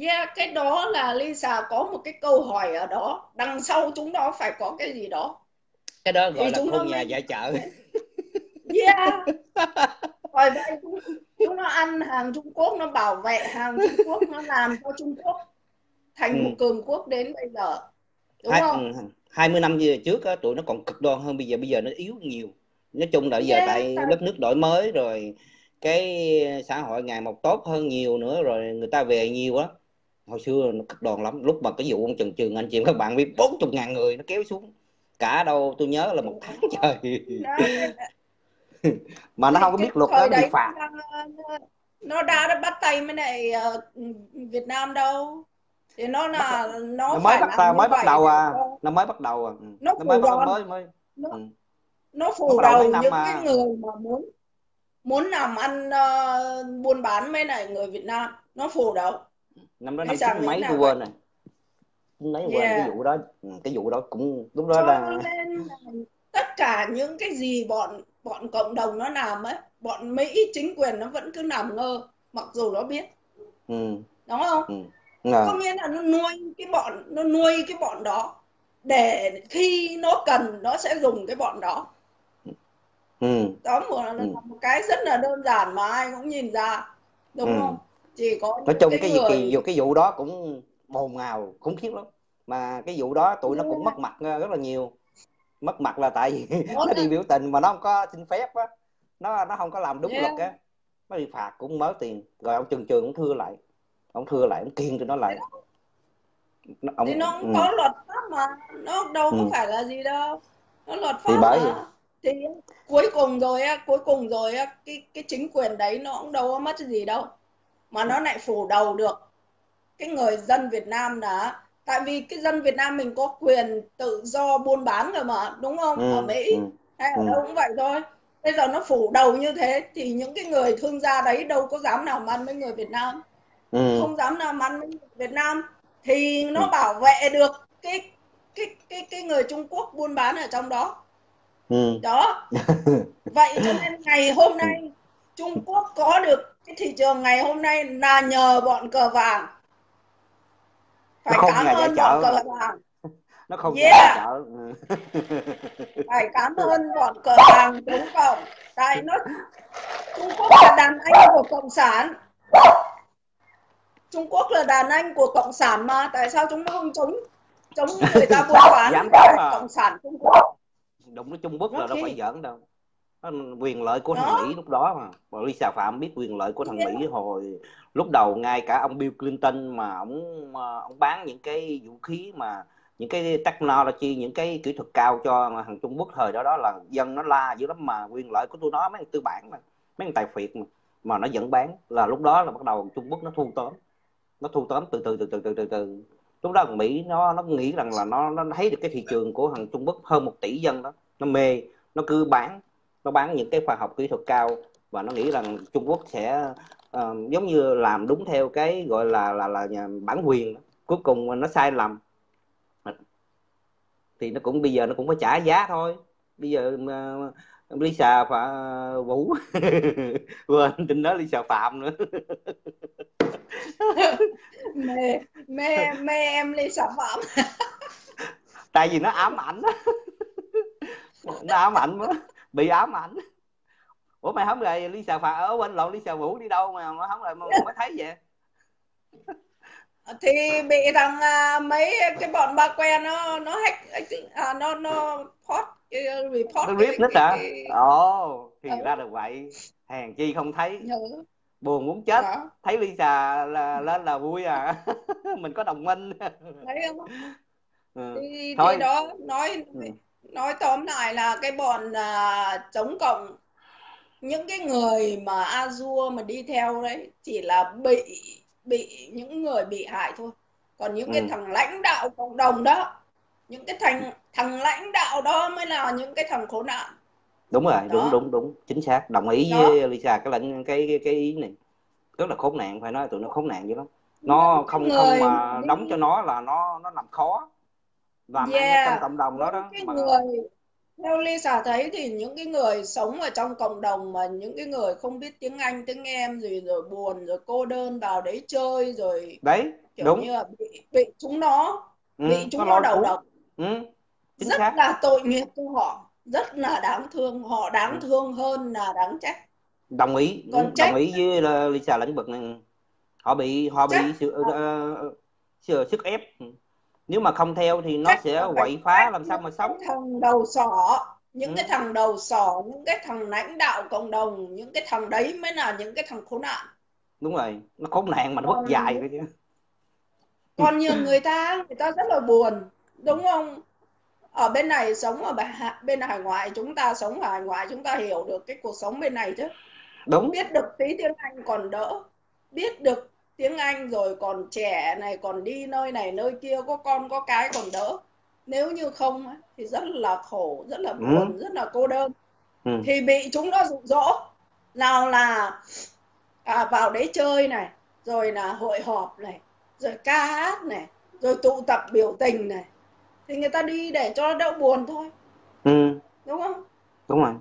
[SPEAKER 2] yeah, cái đó là Lisa có một cái câu hỏi ở đó. Đằng sau chúng nó phải có cái gì đó
[SPEAKER 4] cái đó gọi thì là khôn nhà giải chợ.
[SPEAKER 2] Yeah. Rồi vậy chúng, chúng nó ăn hàng Trung Quốc nó bảo vệ hàng Trung Quốc nó làm cho Trung Quốc thành ừ. một cường quốc đến bây giờ. Đúng Hai, không?
[SPEAKER 4] 20 năm về trước á, tụi nó còn cực đoan hơn bây giờ. Bây giờ nó yếu nhiều. Nói chung là giờ yeah, tại đất nước đổi mới rồi cái xã hội ngày một tốt hơn nhiều nữa rồi người ta về nhiều á. Hồi xưa nó cực đoan lắm. Lúc mà cái vụ ông Trần Trường anh chị các bạn biết bốn chục ngàn người nó kéo xuống cả đâu tôi nhớ là một tháng trời. Mà nó không có biết luật đó bị phạt.
[SPEAKER 2] nó đã, đã bắt tay với này uh, Việt Nam đâu. Thì nó là nó,
[SPEAKER 4] nó mới bắt đầu mới bắt đầu à. nó mới bắt đầu à.
[SPEAKER 2] Nó, nó mới bắt đầu mới mới nó, ừ. nó phủ đầu những mà... cái người mà muốn muốn làm ăn uh, buôn bán với này người Việt Nam. Nó phủ đầu.
[SPEAKER 4] Năm đó năm mấy tôi quên này lấy yeah. quên cái vụ đó ừ, cái vụ đó cũng lúc đó là
[SPEAKER 2] nên tất cả những cái gì bọn bọn cộng đồng nó làm ấy bọn Mỹ chính quyền nó vẫn cứ nằm ngơ mặc dù nó biết ừ. đúng không ừ. À. có nghĩa là nó nuôi cái bọn nó nuôi cái bọn đó để khi nó cần nó sẽ dùng cái bọn đó ừ. đó một, là ừ. một cái rất là đơn giản mà ai cũng nhìn ra đúng ừ. không chỉ có
[SPEAKER 4] nói chung cái, cái người... gì cái vụ đó cũng bồn ngào khủng khiếp lắm. Mà cái vụ đó tụi nó cũng mất mặt ờ, rất là nhiều. Mất mặt là tại vì nó đi biểu tình mà nó không có xin phép á. Nó nó không có làm đúng luật á. Nó bị phạt cũng mớ tiền. Rồi ông trường trường cũng thưa lại. Ông thưa lại ông kiên cho nó lại.
[SPEAKER 2] Nó, ông, thì nó cũng ừ. có luật pháp mà. Nó đâu có ừ. phải là gì đâu. Nó luật pháp thì bởi mà. thì cuối cùng rồi á cuối cùng rồi á cái cái chính quyền đấy nó cũng đâu có mất gì đâu. Mà nó lại phủ đầu được cái người dân Việt Nam đã tại vì cái dân Việt Nam mình có quyền tự do buôn bán rồi mà đúng không ừ, ở Mỹ ừ, hay ở ừ. đâu cũng vậy thôi bây giờ nó phủ đầu như thế thì những cái người thương gia đấy đâu có dám nào ăn với người Việt Nam ừ. không dám nào ăn với người Việt Nam thì nó ừ. bảo vệ được cái cái cái cái người Trung Quốc buôn bán ở trong đó ừ. đó vậy cho nên ngày hôm nay Trung Quốc có được cái thị trường ngày hôm nay là nhờ bọn cờ vàng
[SPEAKER 4] nó không bọn cờ vàng. Nó không
[SPEAKER 2] yeah. chợ phải cảm ơn bọn cờ vàng đúng không? Tại nó Trung Quốc là đàn anh của cộng sản. Trung Quốc là đàn anh của cộng sản mà. Tại sao chúng nó không chống chống người ta buôn bán
[SPEAKER 4] Dám mà.
[SPEAKER 2] cộng sản Trung Quốc?
[SPEAKER 4] Đụng với Trung Quốc là đâu
[SPEAKER 2] thì-
[SPEAKER 4] phải giỡn đâu. Nó quyền lợi của thằng Mỹ lúc đó mà. Mà Lisa Phạm biết quyền lợi của thằng Mỹ hồi lúc đầu ngay cả ông Bill Clinton mà ông ờ, ông bán những cái vũ khí mà những cái technology, những cái kỹ thuật cao cho thằng Trung Quốc thời đó đó là dân nó la dữ lắm mà quyền lợi của tôi nó, mấy thằng tư bản mà, mấy thằng tài phiệt mà mà nó vẫn bán. Là lúc đó là bắt đầu Trung Quốc nó thu tóm, nó thu tóm từ từ từ từ từ từ từ. Lúc đó Mỹ nó nó nghĩ rằng là nó nó thấy được cái thị trường của thằng Trung Quốc hơn một tỷ dân đó. Nó mê, nó cứ bán, nó bán những cái khoa học kỹ thuật cao và nó nghĩ rằng Trung Quốc sẽ ờ, giống như làm đúng theo cái gọi là là là bản quyền đó. cuối cùng nó sai lầm. Thì nó cũng bây giờ nó cũng phải trả giá thôi. Bây giờ mà Lisa Phạm Vũ quên tin nói Lisa Phạm nữa.
[SPEAKER 2] Mê mê mê em Lisa Phạm.
[SPEAKER 4] Tại vì nó ám ảnh á. Nó ám ảnh quá bị ám ảnh ủa mày không rồi Lisa Phạm ở bên lộn Lisa Vũ đi đâu mà nó không rồi mà mới thấy vậy
[SPEAKER 2] thì bị thằng à, mấy cái bọn ba que nó nó hack à, nó nó post cái report
[SPEAKER 4] nó rip nít hả ồ thì
[SPEAKER 2] Ừ.
[SPEAKER 4] ra được vậy hèn chi không thấy
[SPEAKER 2] Ừ,
[SPEAKER 4] buồn muốn chết
[SPEAKER 2] đó.
[SPEAKER 4] thấy Lisa là lên là vui à mình có đồng minh
[SPEAKER 2] thấy không
[SPEAKER 4] ừ.
[SPEAKER 2] thì,
[SPEAKER 4] Thôi.
[SPEAKER 2] thì đó nói
[SPEAKER 4] Ừ.
[SPEAKER 2] nói tóm lại là cái bọn à, chống cộng những cái người mà Azure mà đi theo đấy chỉ là bị bị những người bị hại thôi còn những cái
[SPEAKER 4] Ừ.
[SPEAKER 2] thằng lãnh đạo cộng đồng đó những cái thằng thằng lãnh đạo đó mới là những cái thằng khốn nạn
[SPEAKER 4] đúng rồi đúng
[SPEAKER 2] Đó.
[SPEAKER 4] đúng đúng chính xác đồng ý
[SPEAKER 2] Đó.
[SPEAKER 4] với Lisa cái lệnh cái cái, cái ý này rất là khốn nạn phải nói tụi nó khốn nạn dữ lắm nó không
[SPEAKER 2] người
[SPEAKER 4] không mà đóng cho nó là nó nó làm khó làm ăn
[SPEAKER 2] Yeah.
[SPEAKER 4] trong cộng đồng đó đó
[SPEAKER 2] cái
[SPEAKER 4] mà
[SPEAKER 2] người theo Lisa thấy thì những cái người sống ở trong cộng đồng mà những cái người không biết tiếng Anh tiếng em gì rồi buồn rồi cô đơn vào đấy chơi rồi
[SPEAKER 4] đấy
[SPEAKER 2] kiểu
[SPEAKER 4] đúng.
[SPEAKER 2] như là bị bị chúng nó
[SPEAKER 4] ừ,
[SPEAKER 2] bị chúng
[SPEAKER 4] nó
[SPEAKER 2] đầu. Độc
[SPEAKER 4] ừ, chính
[SPEAKER 2] rất
[SPEAKER 4] xác.
[SPEAKER 2] là tội nghiệp cho họ. Rất là đáng thương. Họ đáng
[SPEAKER 4] Ừ.
[SPEAKER 2] thương hơn là đáng trách.
[SPEAKER 4] Đồng ý.
[SPEAKER 2] Còn
[SPEAKER 4] đồng
[SPEAKER 2] trách-
[SPEAKER 4] ý với là Lisa lĩnh vực này. Họ bị họ bị
[SPEAKER 2] Trách-
[SPEAKER 4] sự ờ, sự sức ép nếu mà không theo thì nó sẽ quậy phá làm sao mà sống.
[SPEAKER 2] thằng đầu sỏ. Những
[SPEAKER 4] Ừ.
[SPEAKER 2] cái thằng đầu sỏ những cái thằng lãnh đạo cộng đồng những cái thằng đấy mới là những cái thằng khốn nạn.
[SPEAKER 4] Đúng rồi nó khốn nạn mà nó mất dài cơ chứ.
[SPEAKER 2] còn nhiều người ta người ta rất là buồn đúng không? Ở bên này sống ở bên bên hải ngoại chúng ta sống ở hải ngoại chúng ta hiểu được cái cuộc sống bên này chứ.
[SPEAKER 4] Đúng.
[SPEAKER 2] Biết được tí tiếng Anh còn đỡ biết được tiếng Anh rồi còn trẻ này còn đi nơi này nơi kia có con có cái còn đỡ. Nếu như không thì rất là khổ rất là buồn rất là cô đơn.
[SPEAKER 4] Ừ.
[SPEAKER 2] thì bị chúng nó dụ dỗ nào là à, vào đấy chơi này rồi là hội họp này rồi ca hát này rồi tụ tập biểu tình này. Thì người ta đi để cho nó đỡ buồn thôi.
[SPEAKER 4] Ừ.
[SPEAKER 2] Đúng không?
[SPEAKER 4] Đúng rồi.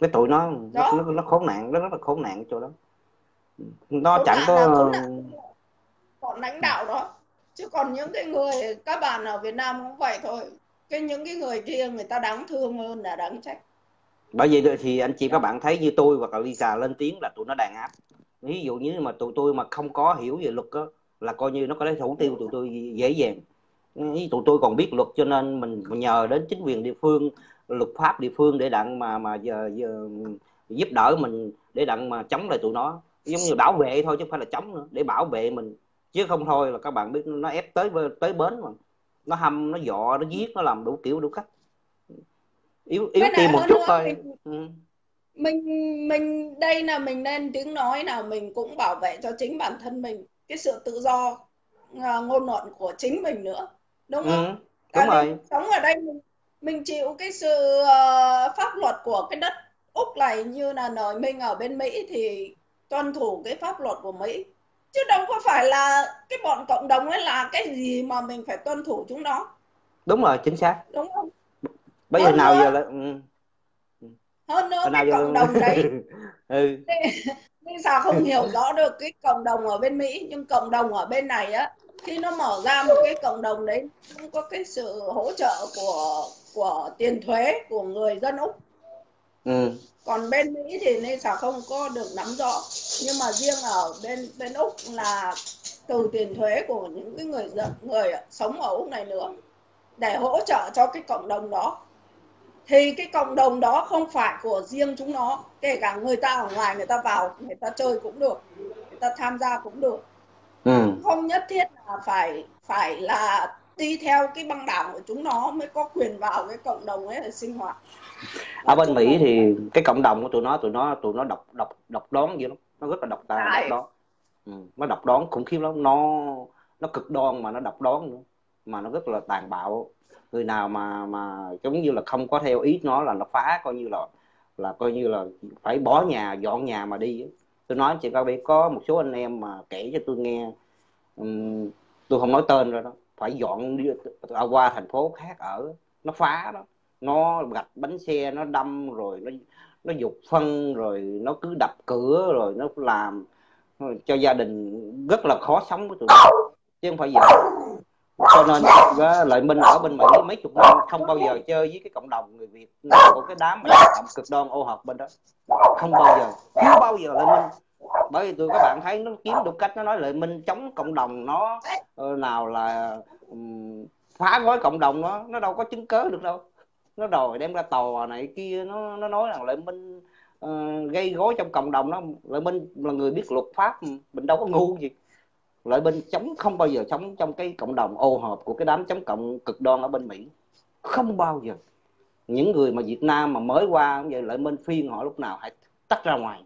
[SPEAKER 4] Cái tụi nó
[SPEAKER 2] Đó.
[SPEAKER 4] nó, nó khốn nạn nó rất là khốn nạn chỗ đó nó
[SPEAKER 2] Khốn
[SPEAKER 4] chẳng có
[SPEAKER 2] là khốn nạn. bọn lãnh đạo đó. Chứ còn những cái người các bạn ở Việt Nam cũng vậy thôi. Cái những cái người kia người ta đáng thương hơn là đáng trách.
[SPEAKER 4] Bởi vậy thì anh chị các bạn thấy như tôi hoặc là Lisa lên tiếng là tụi nó đàn áp. Ví dụ như mà tụi tôi mà không có hiểu về luật đó, là coi như nó có thể thủ tiêu tụi tôi dễ dàng. Tụi tôi còn biết luật cho nên mình nhờ đến chính quyền địa phương luật pháp địa phương để đặng mà mà giờ, giờ giúp đỡ mình để đặng mà chống lại tụi nó giống như bảo vệ thôi chứ không phải là chống nữa để bảo vệ mình. Chứ không thôi là các bạn biết nó ép tới tới bến mà. Nó hâm nó dọ nó giết nó làm đủ kiểu đủ cách. Yếu yếu tim một chút
[SPEAKER 2] nữa,
[SPEAKER 4] thôi.
[SPEAKER 2] Mình-
[SPEAKER 4] ừ.
[SPEAKER 2] mình mình đây là mình nên tiếng nói nào mình cũng bảo vệ cho chính bản thân mình cái sự tự do à, ngôn luận của chính mình nữa đúng không?
[SPEAKER 4] Ừ, đúng rồi.
[SPEAKER 2] sống ở đây mình, mình chịu cái sự ờ, pháp luật của cái đất Úc này như là nói mình ở bên Mỹ thì tuân thủ cái pháp luật của Mỹ. Chứ đâu có phải là cái bọn cộng đồng ấy là cái gì mà mình phải tuân thủ chúng nó.
[SPEAKER 4] Đúng rồi chính xác.
[SPEAKER 2] Đúng không?
[SPEAKER 4] Bây giờ
[SPEAKER 2] Hơn
[SPEAKER 4] nào
[SPEAKER 2] nữa-
[SPEAKER 4] giờ là ừ,
[SPEAKER 2] hơn nữa cái
[SPEAKER 4] giờ
[SPEAKER 2] cộng đồng đấy
[SPEAKER 4] ừ.
[SPEAKER 2] Nên sao không hiểu rõ được cái cộng đồng ở bên Mỹ nhưng cộng đồng ở bên này á khi nó mở ra một cái cộng đồng đấy cũng có cái sự hỗ trợ của của tiền thuế của người dân Úc
[SPEAKER 4] ừ.
[SPEAKER 2] Còn bên Mỹ thì nên sao không có được nắm rõ. Nhưng mà riêng ở bên bên Úc là từ tiền thuế của những cái người người sống ở úc này nữa để hỗ trợ cho cái cộng đồng đó. Thì cái cộng đồng đó không phải của riêng chúng nó kể cả người ta ở ngoài người ta vào người ta chơi cũng được người ta tham gia cũng được. Ừ. không nhất thiết là phải phải là đi theo cái băng đảng của chúng nó mới có quyền vào cái cộng đồng ấy để sinh hoạt
[SPEAKER 4] ở bên Mỹ thì cái cộng đồng của tụi nó tụi nó tụi nó độc độc độc đoán gì lắm. Nó rất là độc tài độc đoán. Ừ. nó độc đoán khủng khiếp lắm. Nó nó cực đoan mà nó độc đoán nữa. Mà nó rất là tàn bạo. Người nào mà mà giống như là không có theo ý nó là nó phá coi như là là coi như là phải bỏ nhà dọn nhà mà đi tôi nói chị cao biết có một số anh em mà kể cho tôi nghe. Um, tôi không nói tên rồi đó. Phải dọn đi qua thành phố khác ở. Nó phá đó nó gạch bánh xe, nó đâm rồi nó nó dục phân rồi nó cứ đập cửa rồi nó làm cho gia đình rất là khó sống với tụi nó chứ không phải vậy. Cho nên lợi minh ở bên mỹ mấy chục năm không bao giờ chơi với cái cộng đồng người việt của cái đám mà cộng cực đoan ô hợp bên đó. Không bao giờ. Chưa bao giờ, lợi minh. Bởi vì tụi các bạn thấy nó kiếm được cách, nó nói lợi minh chống cộng đồng nó ờ, nào là phá gói cộng đồng nó nó đâu có chứng cớ được đâu nó đòi đem ra tòa này kia nó nó nói rằng lợi minh uh, gây gối trong cộng đồng nó lợi minh là người biết luật pháp mình đâu có ngu gì. Lợi bên chống không bao giờ chống trong cái cộng đồng ô hợp của cái đám chống cộng cực đoan ở bên mỹ. Không bao giờ. Những người mà việt nam mà mới qua vậy lợi bên phiên họ lúc nào hãy tách ra ngoài.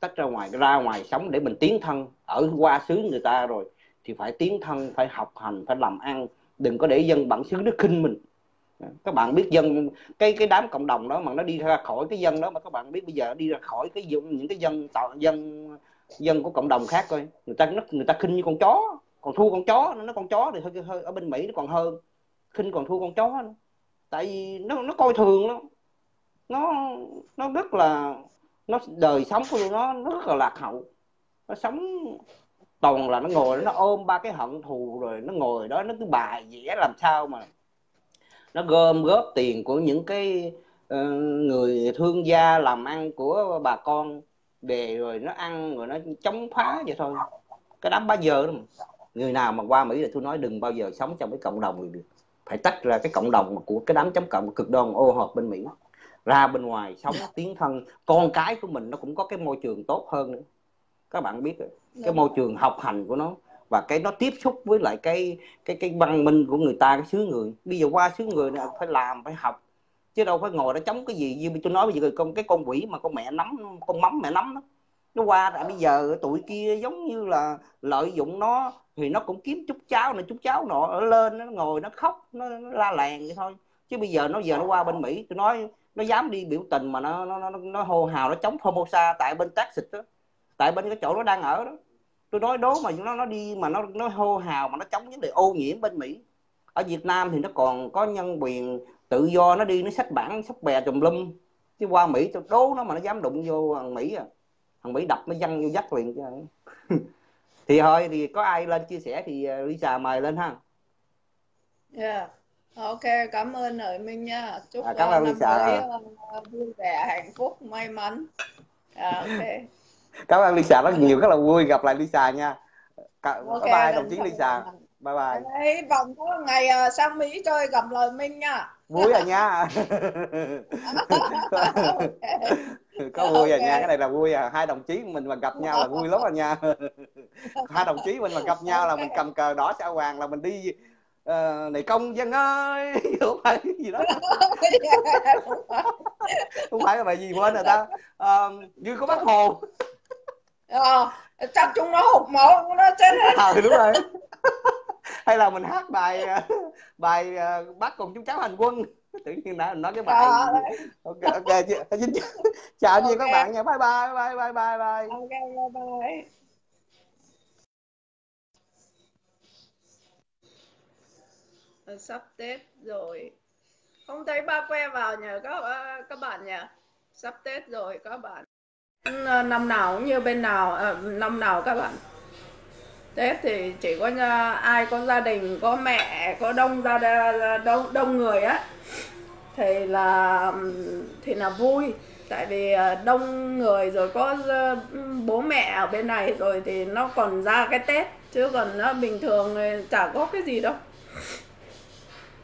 [SPEAKER 4] Tách ra ngoài ra ngoài sống để mình tiến thân. Ở qua xứ người ta rồi thì phải tiến thân phải học hành phải làm ăn. Đừng có để dân bản xứ nó khinh mình các bạn biết dân cái cái đám cộng đồng đó mà nó đi ra khỏi cái dân đó mà các bạn biết bây giờ đi ra khỏi cái những cái dân tạo dân dân của cộng đồng khác coi người ta nó người ta khinh như con chó. Còn thua con chó nó con chó thì hơi, hơi ở bên mỹ nó còn hơn. Khinh còn thua con chó nữa. Tại vì nó nó coi thường lắm. Nó nó rất là nó đời sống của nó nó rất là lạc hậu. Nó sống toàn là nó ngồi nó ôm ba cái hận thù rồi nó ngồi đó nó cứ bài vẽ làm sao mà nó gom góp tiền của những cái uh, người thương gia làm ăn của bà con về rồi nó ăn rồi nó chống phá vậy thôi. Cái đám bá giờ đó mà. người nào mà qua mỹ là tôi nói đừng bao giờ sống trong cái cộng đồng người được. Phải tách ra cái cộng đồng của cái đám chống cộng cực đoan ô hợp bên mỹ. Ra bên ngoài sống tiến thân. Con cái của mình nó cũng có cái môi trường tốt hơn nữa. Các bạn biết rồi. Cái dạ. môi trường học hành của nó và cái nó tiếp xúc với lại cái cái cái văn minh của người ta cái xứ người. Bây giờ qua xứ người này phải làm phải học. Chứ đâu phải ngồi đó chống cái gì như tôi nói bây giờ con cái con quỷ mà con mẹ nắm con mắm mẹ nắm đó nó qua đã. Bây giờ tụi kia giống như là lợi dụng nó thì nó cũng kiếm chút cháu này chút cháu nọ ở lên nó ngồi nó khóc nó, nó la làng vậy thôi. Chứ bây giờ nó giờ nó qua bên mỹ tôi nói nó dám đi biểu tình mà nó nó nó, nó hô hào nó chống Formosa tại bên Texas đó tại bên cái chỗ nó đang ở đó tôi nói đố mà nó nó đi mà nó nó hô hào mà nó chống vấn đề ô nhiễm bên Mỹ. Ở Việt Nam thì nó còn có nhân quyền tự do nó đi nó sách bản sách bè tùm lum. Chứ qua Mỹ tôi đố nó mà nó dám đụng vô thằng Mỹ à. Thằng Mỹ đập nó văng vô dắt liền chứ. Thì thôi thì có ai lên chia sẻ thì ờ, Lisa mời lên ha.
[SPEAKER 2] Yeah. ok cảm ơn lợi minh nha. Chúc
[SPEAKER 4] à, cảm ơn Lisa.
[SPEAKER 2] uh, vui vẻ hạnh phúc may mắn. À, ok
[SPEAKER 4] cảm ơn Lisa rất nhiều rất là vui gặp lại Lisa nha. Cả, okay, bye bye đồng chí Lisa. bye bye.
[SPEAKER 2] Hy vọng có ngày uh, sang Mỹ chơi gặp lời Minh nha.
[SPEAKER 4] Vui à nha. Có vui okay. à nha cái này là vui à. Hai đồng chí mình mà gặp nhau là vui lắm à nha. Hai đồng chí mình mà gặp nhau là mình cầm cờ đỏ sao hoàng là mình đi uh, này công dân ơi. Không phải gì đó. Không phải là bài gì quên rồi ta. Uh, như có bác hồ
[SPEAKER 2] ờ, chắc chúng nó hụt máu nó chết hết.
[SPEAKER 4] À, đúng rồi. Hay là mình hát bài ờ, bài bác cùng chúng cháu hành quân. Tự nhiên đã nói cái bài. À, ok ok chào okay. các bạn nha. Bye bye bye bye bye bye
[SPEAKER 2] ok bye bye. Sắp tết rồi. Không thấy ba que vào nhờ các các bạn nhỉ? Sắp tết rồi các bạn. Ờ, Ờ, năm nào cũng như bên nào à, năm nào các bạn. Tết thì chỉ có ai có gia đình có mẹ có đông gia đông đông người á thì là thì là vui. Tại vì ờ, đông người rồi có bố mẹ ở bên này rồi thì nó còn ra cái tết chứ còn nó bình thường chả có cái gì đâu.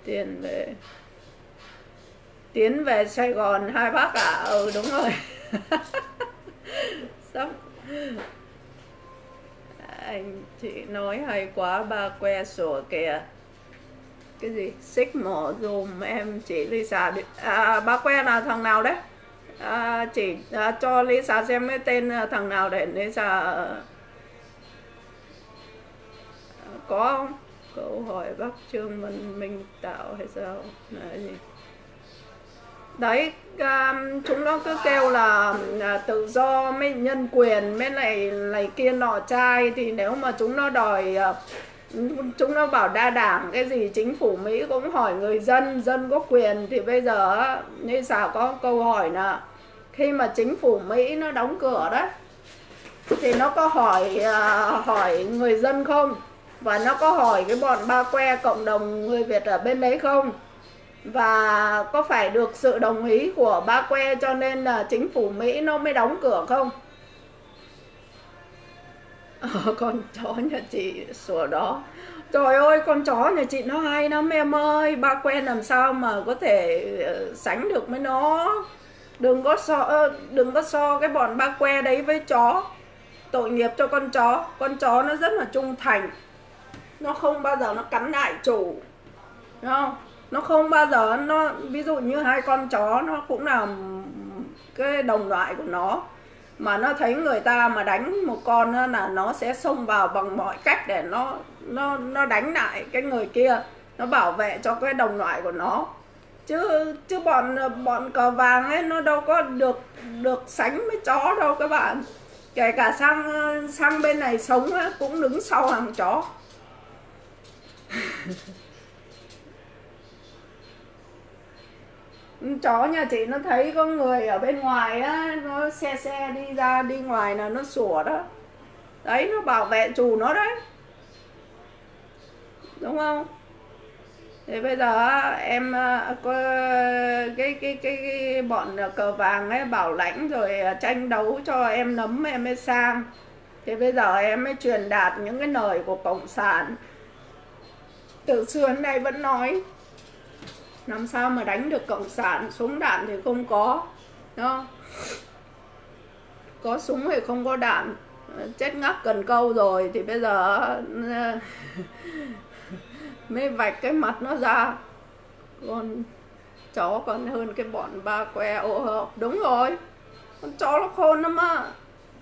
[SPEAKER 2] Tiền về tiến về sài gòn hai bác à? Ừ đúng rồi. anh chị nói hay quá ba que sủa kìa. Cái gì? Xích mỏ dùm em chị Lisa đi. À, ba que là thằng nào đấy? À, chị à, cho Lisa xem cái tên à, thằng nào để Lisa à, có không? Câu hỏi bác trương minh minh tạo hay sao? Là gì? Đấy um, chúng nó cứ kêu là uh, tự do mấy nhân quyền mấy này này kia nọ trai thì nếu mà chúng nó đòi uh, chúng nó bảo đa đảng cái gì chính phủ mỹ cũng hỏi người dân dân có quyền thì bây giờ như sao có câu hỏi là khi mà chính phủ mỹ nó đóng cửa đó thì nó có hỏi uh, hỏi người dân không? Và nó có hỏi cái bọn ba que cộng đồng người việt ở bên đấy không? Và có phải được sự đồng ý của ba que cho nên là chính phủ Mỹ nó mới đóng cửa không? Ờ, con chó nhà chị sủa đó. Trời ơi con chó nhà chị nó hay lắm em ơi. Ba quen làm sao mà có thể ờ, sánh được với nó? Đừng có so ờ, đừng có so cái bọn ba que đấy với chó. Tội nghiệp cho con chó. Con chó nó rất là trung thành. Nó không bao giờ nó cắn lại chủ. Đúng không? Nó không bao giờ nó ví dụ như hai con chó nó cũng là cái đồng loại của nó. Mà nó thấy người ta mà đánh một con là nó sẽ xông vào bằng mọi cách để nó nó nó đánh lại cái người kia. Nó bảo vệ cho cái đồng loại của nó. Chứ chứ bọn bọn cờ vàng ấy nó đâu có được được sánh với chó đâu các bạn. Kể cả sang sang bên này sống ấy, cũng đứng sau hàng chó. chó nhà chị nó thấy có người ở bên ngoài á nó xe xe đi ra đi ngoài là nó sủa đó. Đấy nó bảo vệ chủ nó đấy. Đúng không? Thì bây giờ em à, có cái cái cái, cái bọn cờ vàng ấy bảo lãnh rồi à, tranh đấu cho em nấm em mới sang. Thì bây giờ em mới truyền đạt những cái lời của cộng sản. Từ xưa đến nay vẫn nói làm sao mà đánh được cộng sản? Súng đạn thì không có đó có súng thì không có đạn. Chết ngắc cần câu rồi, thì bây giờ, mới vạch cái mặt nó ra. Con chó còn hơn cái bọn ba que ô hợp. Đúng rồi. Con chó nó khôn lắm á.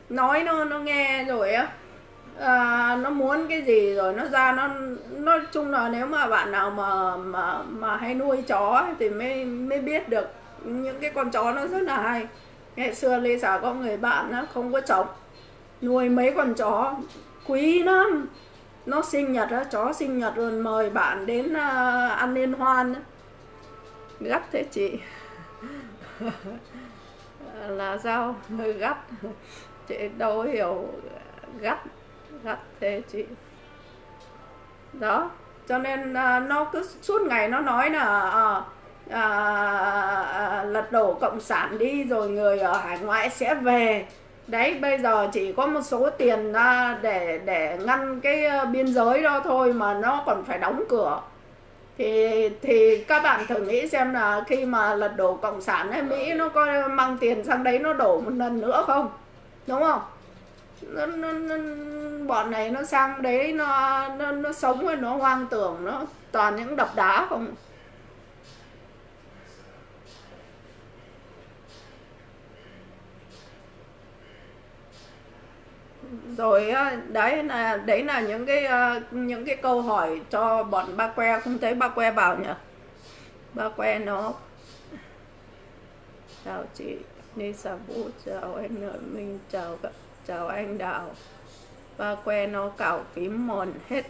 [SPEAKER 2] Nói nó nó nghe rồi á à, nó muốn cái gì rồi nó ra nó nói chung là nếu mà bạn nào mà mà mà hay nuôi chó thì mới mới biết được những cái con chó nó rất là hay. Ngày xưa lê có người bạn nó không có chồng nuôi mấy con chó quý lắm. Nó sinh nhật đó chó sinh nhật rồi mời bạn đến uh, ăn liên hoan gắt thế chị. Là sao? Gắt. Chị đâu hiểu. Gắt thật thế chị. Đó cho nên à, nó cứ suốt ngày nó nói là à, à, à, lật đổ cộng sản đi rồi người ở hải ngoại sẽ về. Đấy bây giờ chỉ có một số tiền à, để để ngăn cái à, biên giới đó thôi mà nó còn phải đóng cửa. Thì thì các bạn thử nghĩ xem là khi mà lật đổ cộng sản ấy mỹ nó có mang tiền sang đấy nó đổ một lần nữa không? Đúng không? Nó, nó, nó, bọn này nó sang đấy nó nó, nó sống rồi nó hoang tưởng nó toàn những đập đá không? Rồi ờ, đấy là đấy là những cái ờ, những cái câu hỏi cho bọn ba que. Không thấy ba que vào nhỉ? Ba que nó chào chị nisa Vũ chào anh nội Minh chào các chào anh Đạo. Ba que nó cào phím mòn hết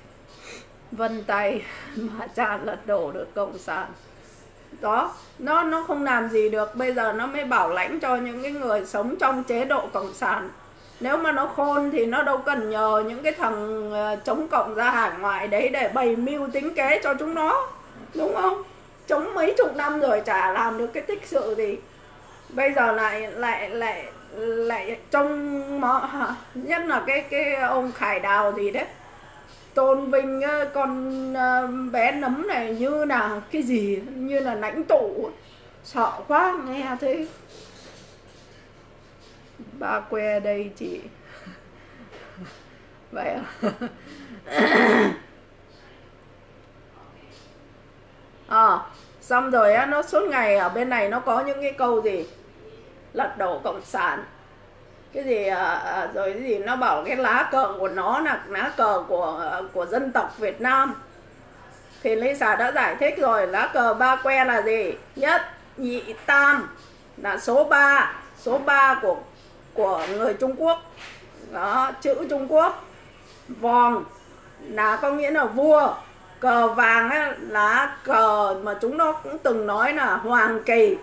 [SPEAKER 2] vân tay mà cha lật đổ được cộng sản. Đó, nó nó không làm gì được. Bây giờ nó mới bảo lãnh cho những cái người sống trong chế độ cộng sản. Nếu mà nó khôn thì nó đâu cần nhờ những cái thằng ờ, chống cộng ra hải ngoại đấy để bày mưu tính kế cho chúng nó. Đúng không? Chống mấy chục năm rồi chả làm được cái tích sự gì. Bây giờ lại lại lại lại trong mọ nhất là cái cái ông khải đào gì đấy. Tôn vinh ờ, con ờ, bé nấm này như là cái gì? Như là lãnh tụ. Sợ quá, nghe thế. Ba que đây chị. Vậy à? À xong rồi á, nó suốt ngày ở bên này nó có những cái câu gì? Lật đổ cộng sản. Cái gì à, à, rồi cái gì nó bảo cái lá cờ của nó là lá cờ của à, của dân tộc Việt Nam. Thì Lisa đã giải thích rồi lá cờ ba que là gì? Nhất nhị tam là số 3 số 3 của của người Trung Quốc. Đó chữ Trung Quốc vòng là có nghĩa là vua. Cờ vàng ấy, là cờ mà chúng nó cũng từng nói là hoàng kỳ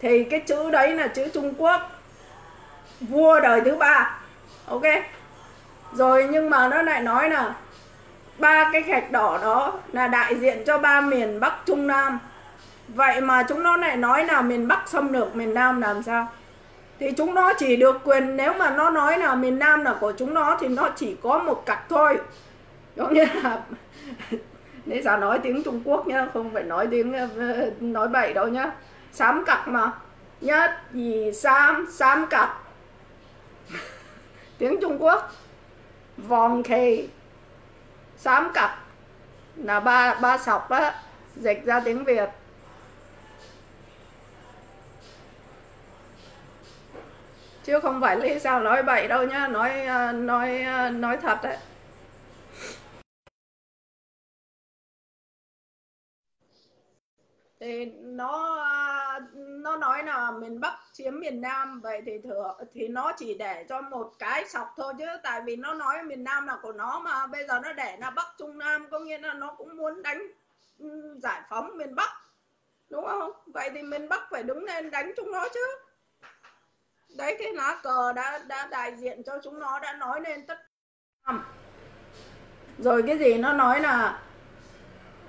[SPEAKER 2] thì cái chữ đấy là chữ Trung Quốc. Vua đời thứ ba. Ok? Rồi nhưng mà nó lại nói là ba cái gạch đỏ đó là đại diện cho ba miền Bắc Trung Nam. Vậy mà chúng nó lại nói là miền Bắc xâm lược, miền Nam làm sao? Thì chúng nó chỉ được quyền, nếu mà nó nói là miền Nam là của chúng nó thì nó chỉ có một cặp thôi. Có nghĩa là nếu sao nói tiếng Trung Quốc nhá, không phải nói tiếng ờ, nói bậy đâu nhá sám cặp mà. Nhất gì sam sam cặp. Tiếng Trung Quốc. Vòng khề. Sám cặp là ba ba sọc á dịch ra tiếng Việt. Chứ không phải lý sao nói bậy đâu nhá. Nói ờ, nói ờ, nói thật đấy. Thì nó nó nói là miền Bắc chiếm miền Nam, vậy thì thừa, thì nó chỉ để cho một cái sọc thôi chứ, tại vì nó nói miền Nam là của nó mà, bây giờ nó để là Bắc Trung Nam, có nghĩa là nó cũng muốn đánh ừ, giải phóng miền Bắc, đúng không? Vậy thì miền Bắc phải đứng lên đánh chúng nó chứ. Đấy, cái lá cờ đã đã đại diện cho chúng nó, đã nói lên tất cả. Rồi cái gì nó nói là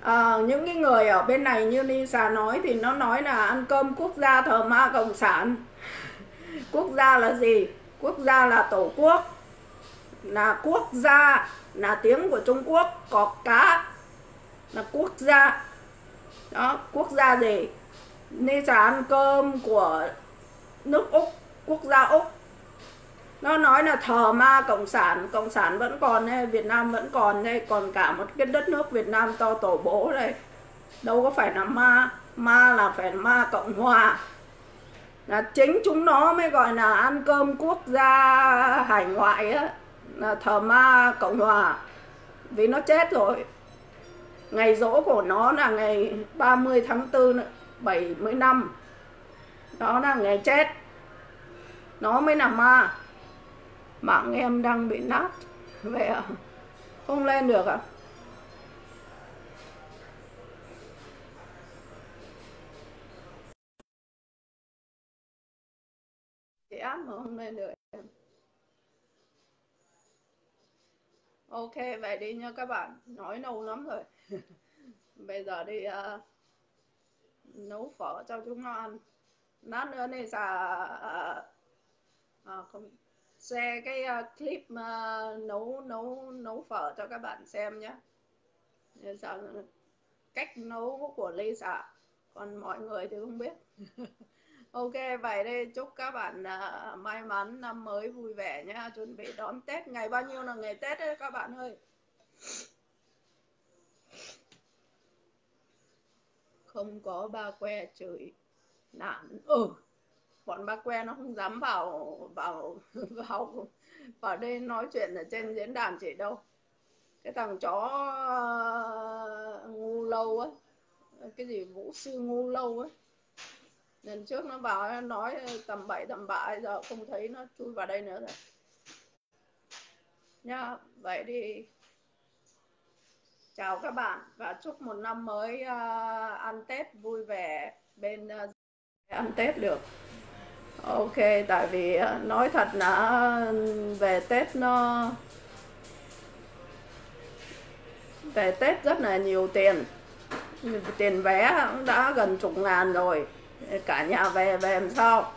[SPEAKER 2] à, những cái người ở bên này như Lisa nói thì nó nói là ăn cơm quốc gia thờ ma cộng sản. Quốc gia là gì? Quốc gia là tổ quốc là quốc gia là tiếng của Trung Quốc có cá là quốc gia. Đó quốc gia gì? Lisa ăn cơm của nước Úc quốc gia Úc nó nói là thờ ma cộng sản cộng sản vẫn còn đây, việt nam vẫn còn đây, còn cả một cái đất nước việt nam to tổ bố đây. Đâu có phải là ma ma là phải ma cộng hòa. Là chính chúng nó mới gọi là ăn cơm quốc gia hải ngoại á, là thờ ma cộng hòa. Vì nó chết rồi. Ngày dỗ của nó là ngày 30 tháng 4 70 năm. Đó là ngày chết. Nó mới là ma mạng em đang bị nát. Vậy à không lên được à chị áp mà không lên được em. Ok vậy đi nha các bạn. Nói lâu lắm rồi. Bây giờ đi uh, nấu phở cho chúng nó ăn. Lát nữa này xà uh, uh, không share cái uh, clip uh, nấu nấu nấu phở cho các bạn xem nhé cách nấu của Lisa còn mọi người thì không biết. Ok vậy đây chúc các bạn uh, may mắn năm mới vui vẻ nhé chuẩn bị đón Tết. Ngày bao nhiêu là ngày Tết đấy các bạn ơi? Không có ba que chửi nạn. Ừ bọn ba que nó không dám vào vào vào vào đây nói chuyện ở trên diễn đàn chị đâu. Cái thằng chó uh, ngu lâu á cái gì vũ sư ngu lâu á. Lần trước nó vào nói tầm bậy tầm bạ giờ không thấy nó chui vào đây nữa rồi. Nha vậy đi. Chào các bạn và chúc một năm mới uh, ăn tết vui vẻ bên uh, ăn tết được ok tại vì ờ, nói thật là ờ, về tết nó về tết rất là nhiều tiền. Tiền vé cũng đã gần chục ngàn rồi. Cả nhà về về làm sao?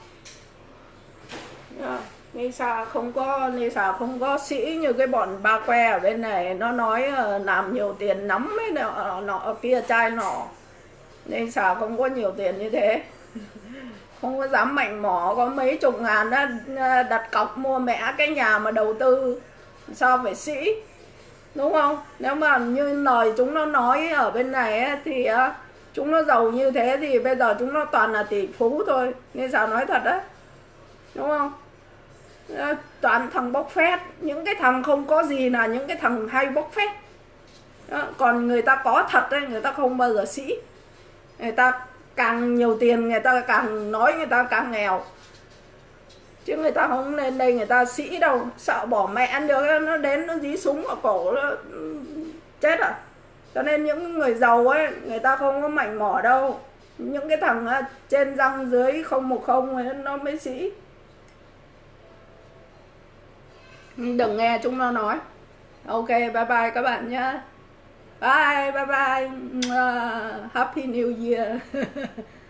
[SPEAKER 2] Nisa không có Nisa không có sĩ như cái bọn ba que ở bên này. Nó nói ờ, làm nhiều tiền nắm ấy nọ, nọ kia trai nọ. Nisa không có nhiều tiền như thế. không có dám mạnh mỏ có mấy chục ngàn đó à, đặt cọc mua mẹ cái nhà mà đầu tư sao phải sĩ đúng không? Nếu mà như lời chúng nó nói ở bên này ấy, thì à, chúng nó giàu như thế thì bây giờ chúng nó toàn là tỷ phú thôi. Nên sao nói thật đấy đúng không? Ờ, toàn thằng bốc phét. Những cái thằng không có gì là những cái thằng hay bốc phét. Đó. còn người ta có thật đấy người ta không bao giờ sĩ người ta càng nhiều tiền người ta càng nói người ta càng nghèo. Chứ người ta không lên đây người ta sĩ đâu sợ bỏ mẹ ăn được nó đến nó dí súng vào cổ nó ừ, chết à. Cho nên những người giàu ấy người ta không có mảnh mỏ đâu. Những cái thằng à, trên răng dưới không một không ấy, nó mới sĩ đừng nghe chúng nó nói. Ok bye bye các bạn nhé bye bye bye. Happy new year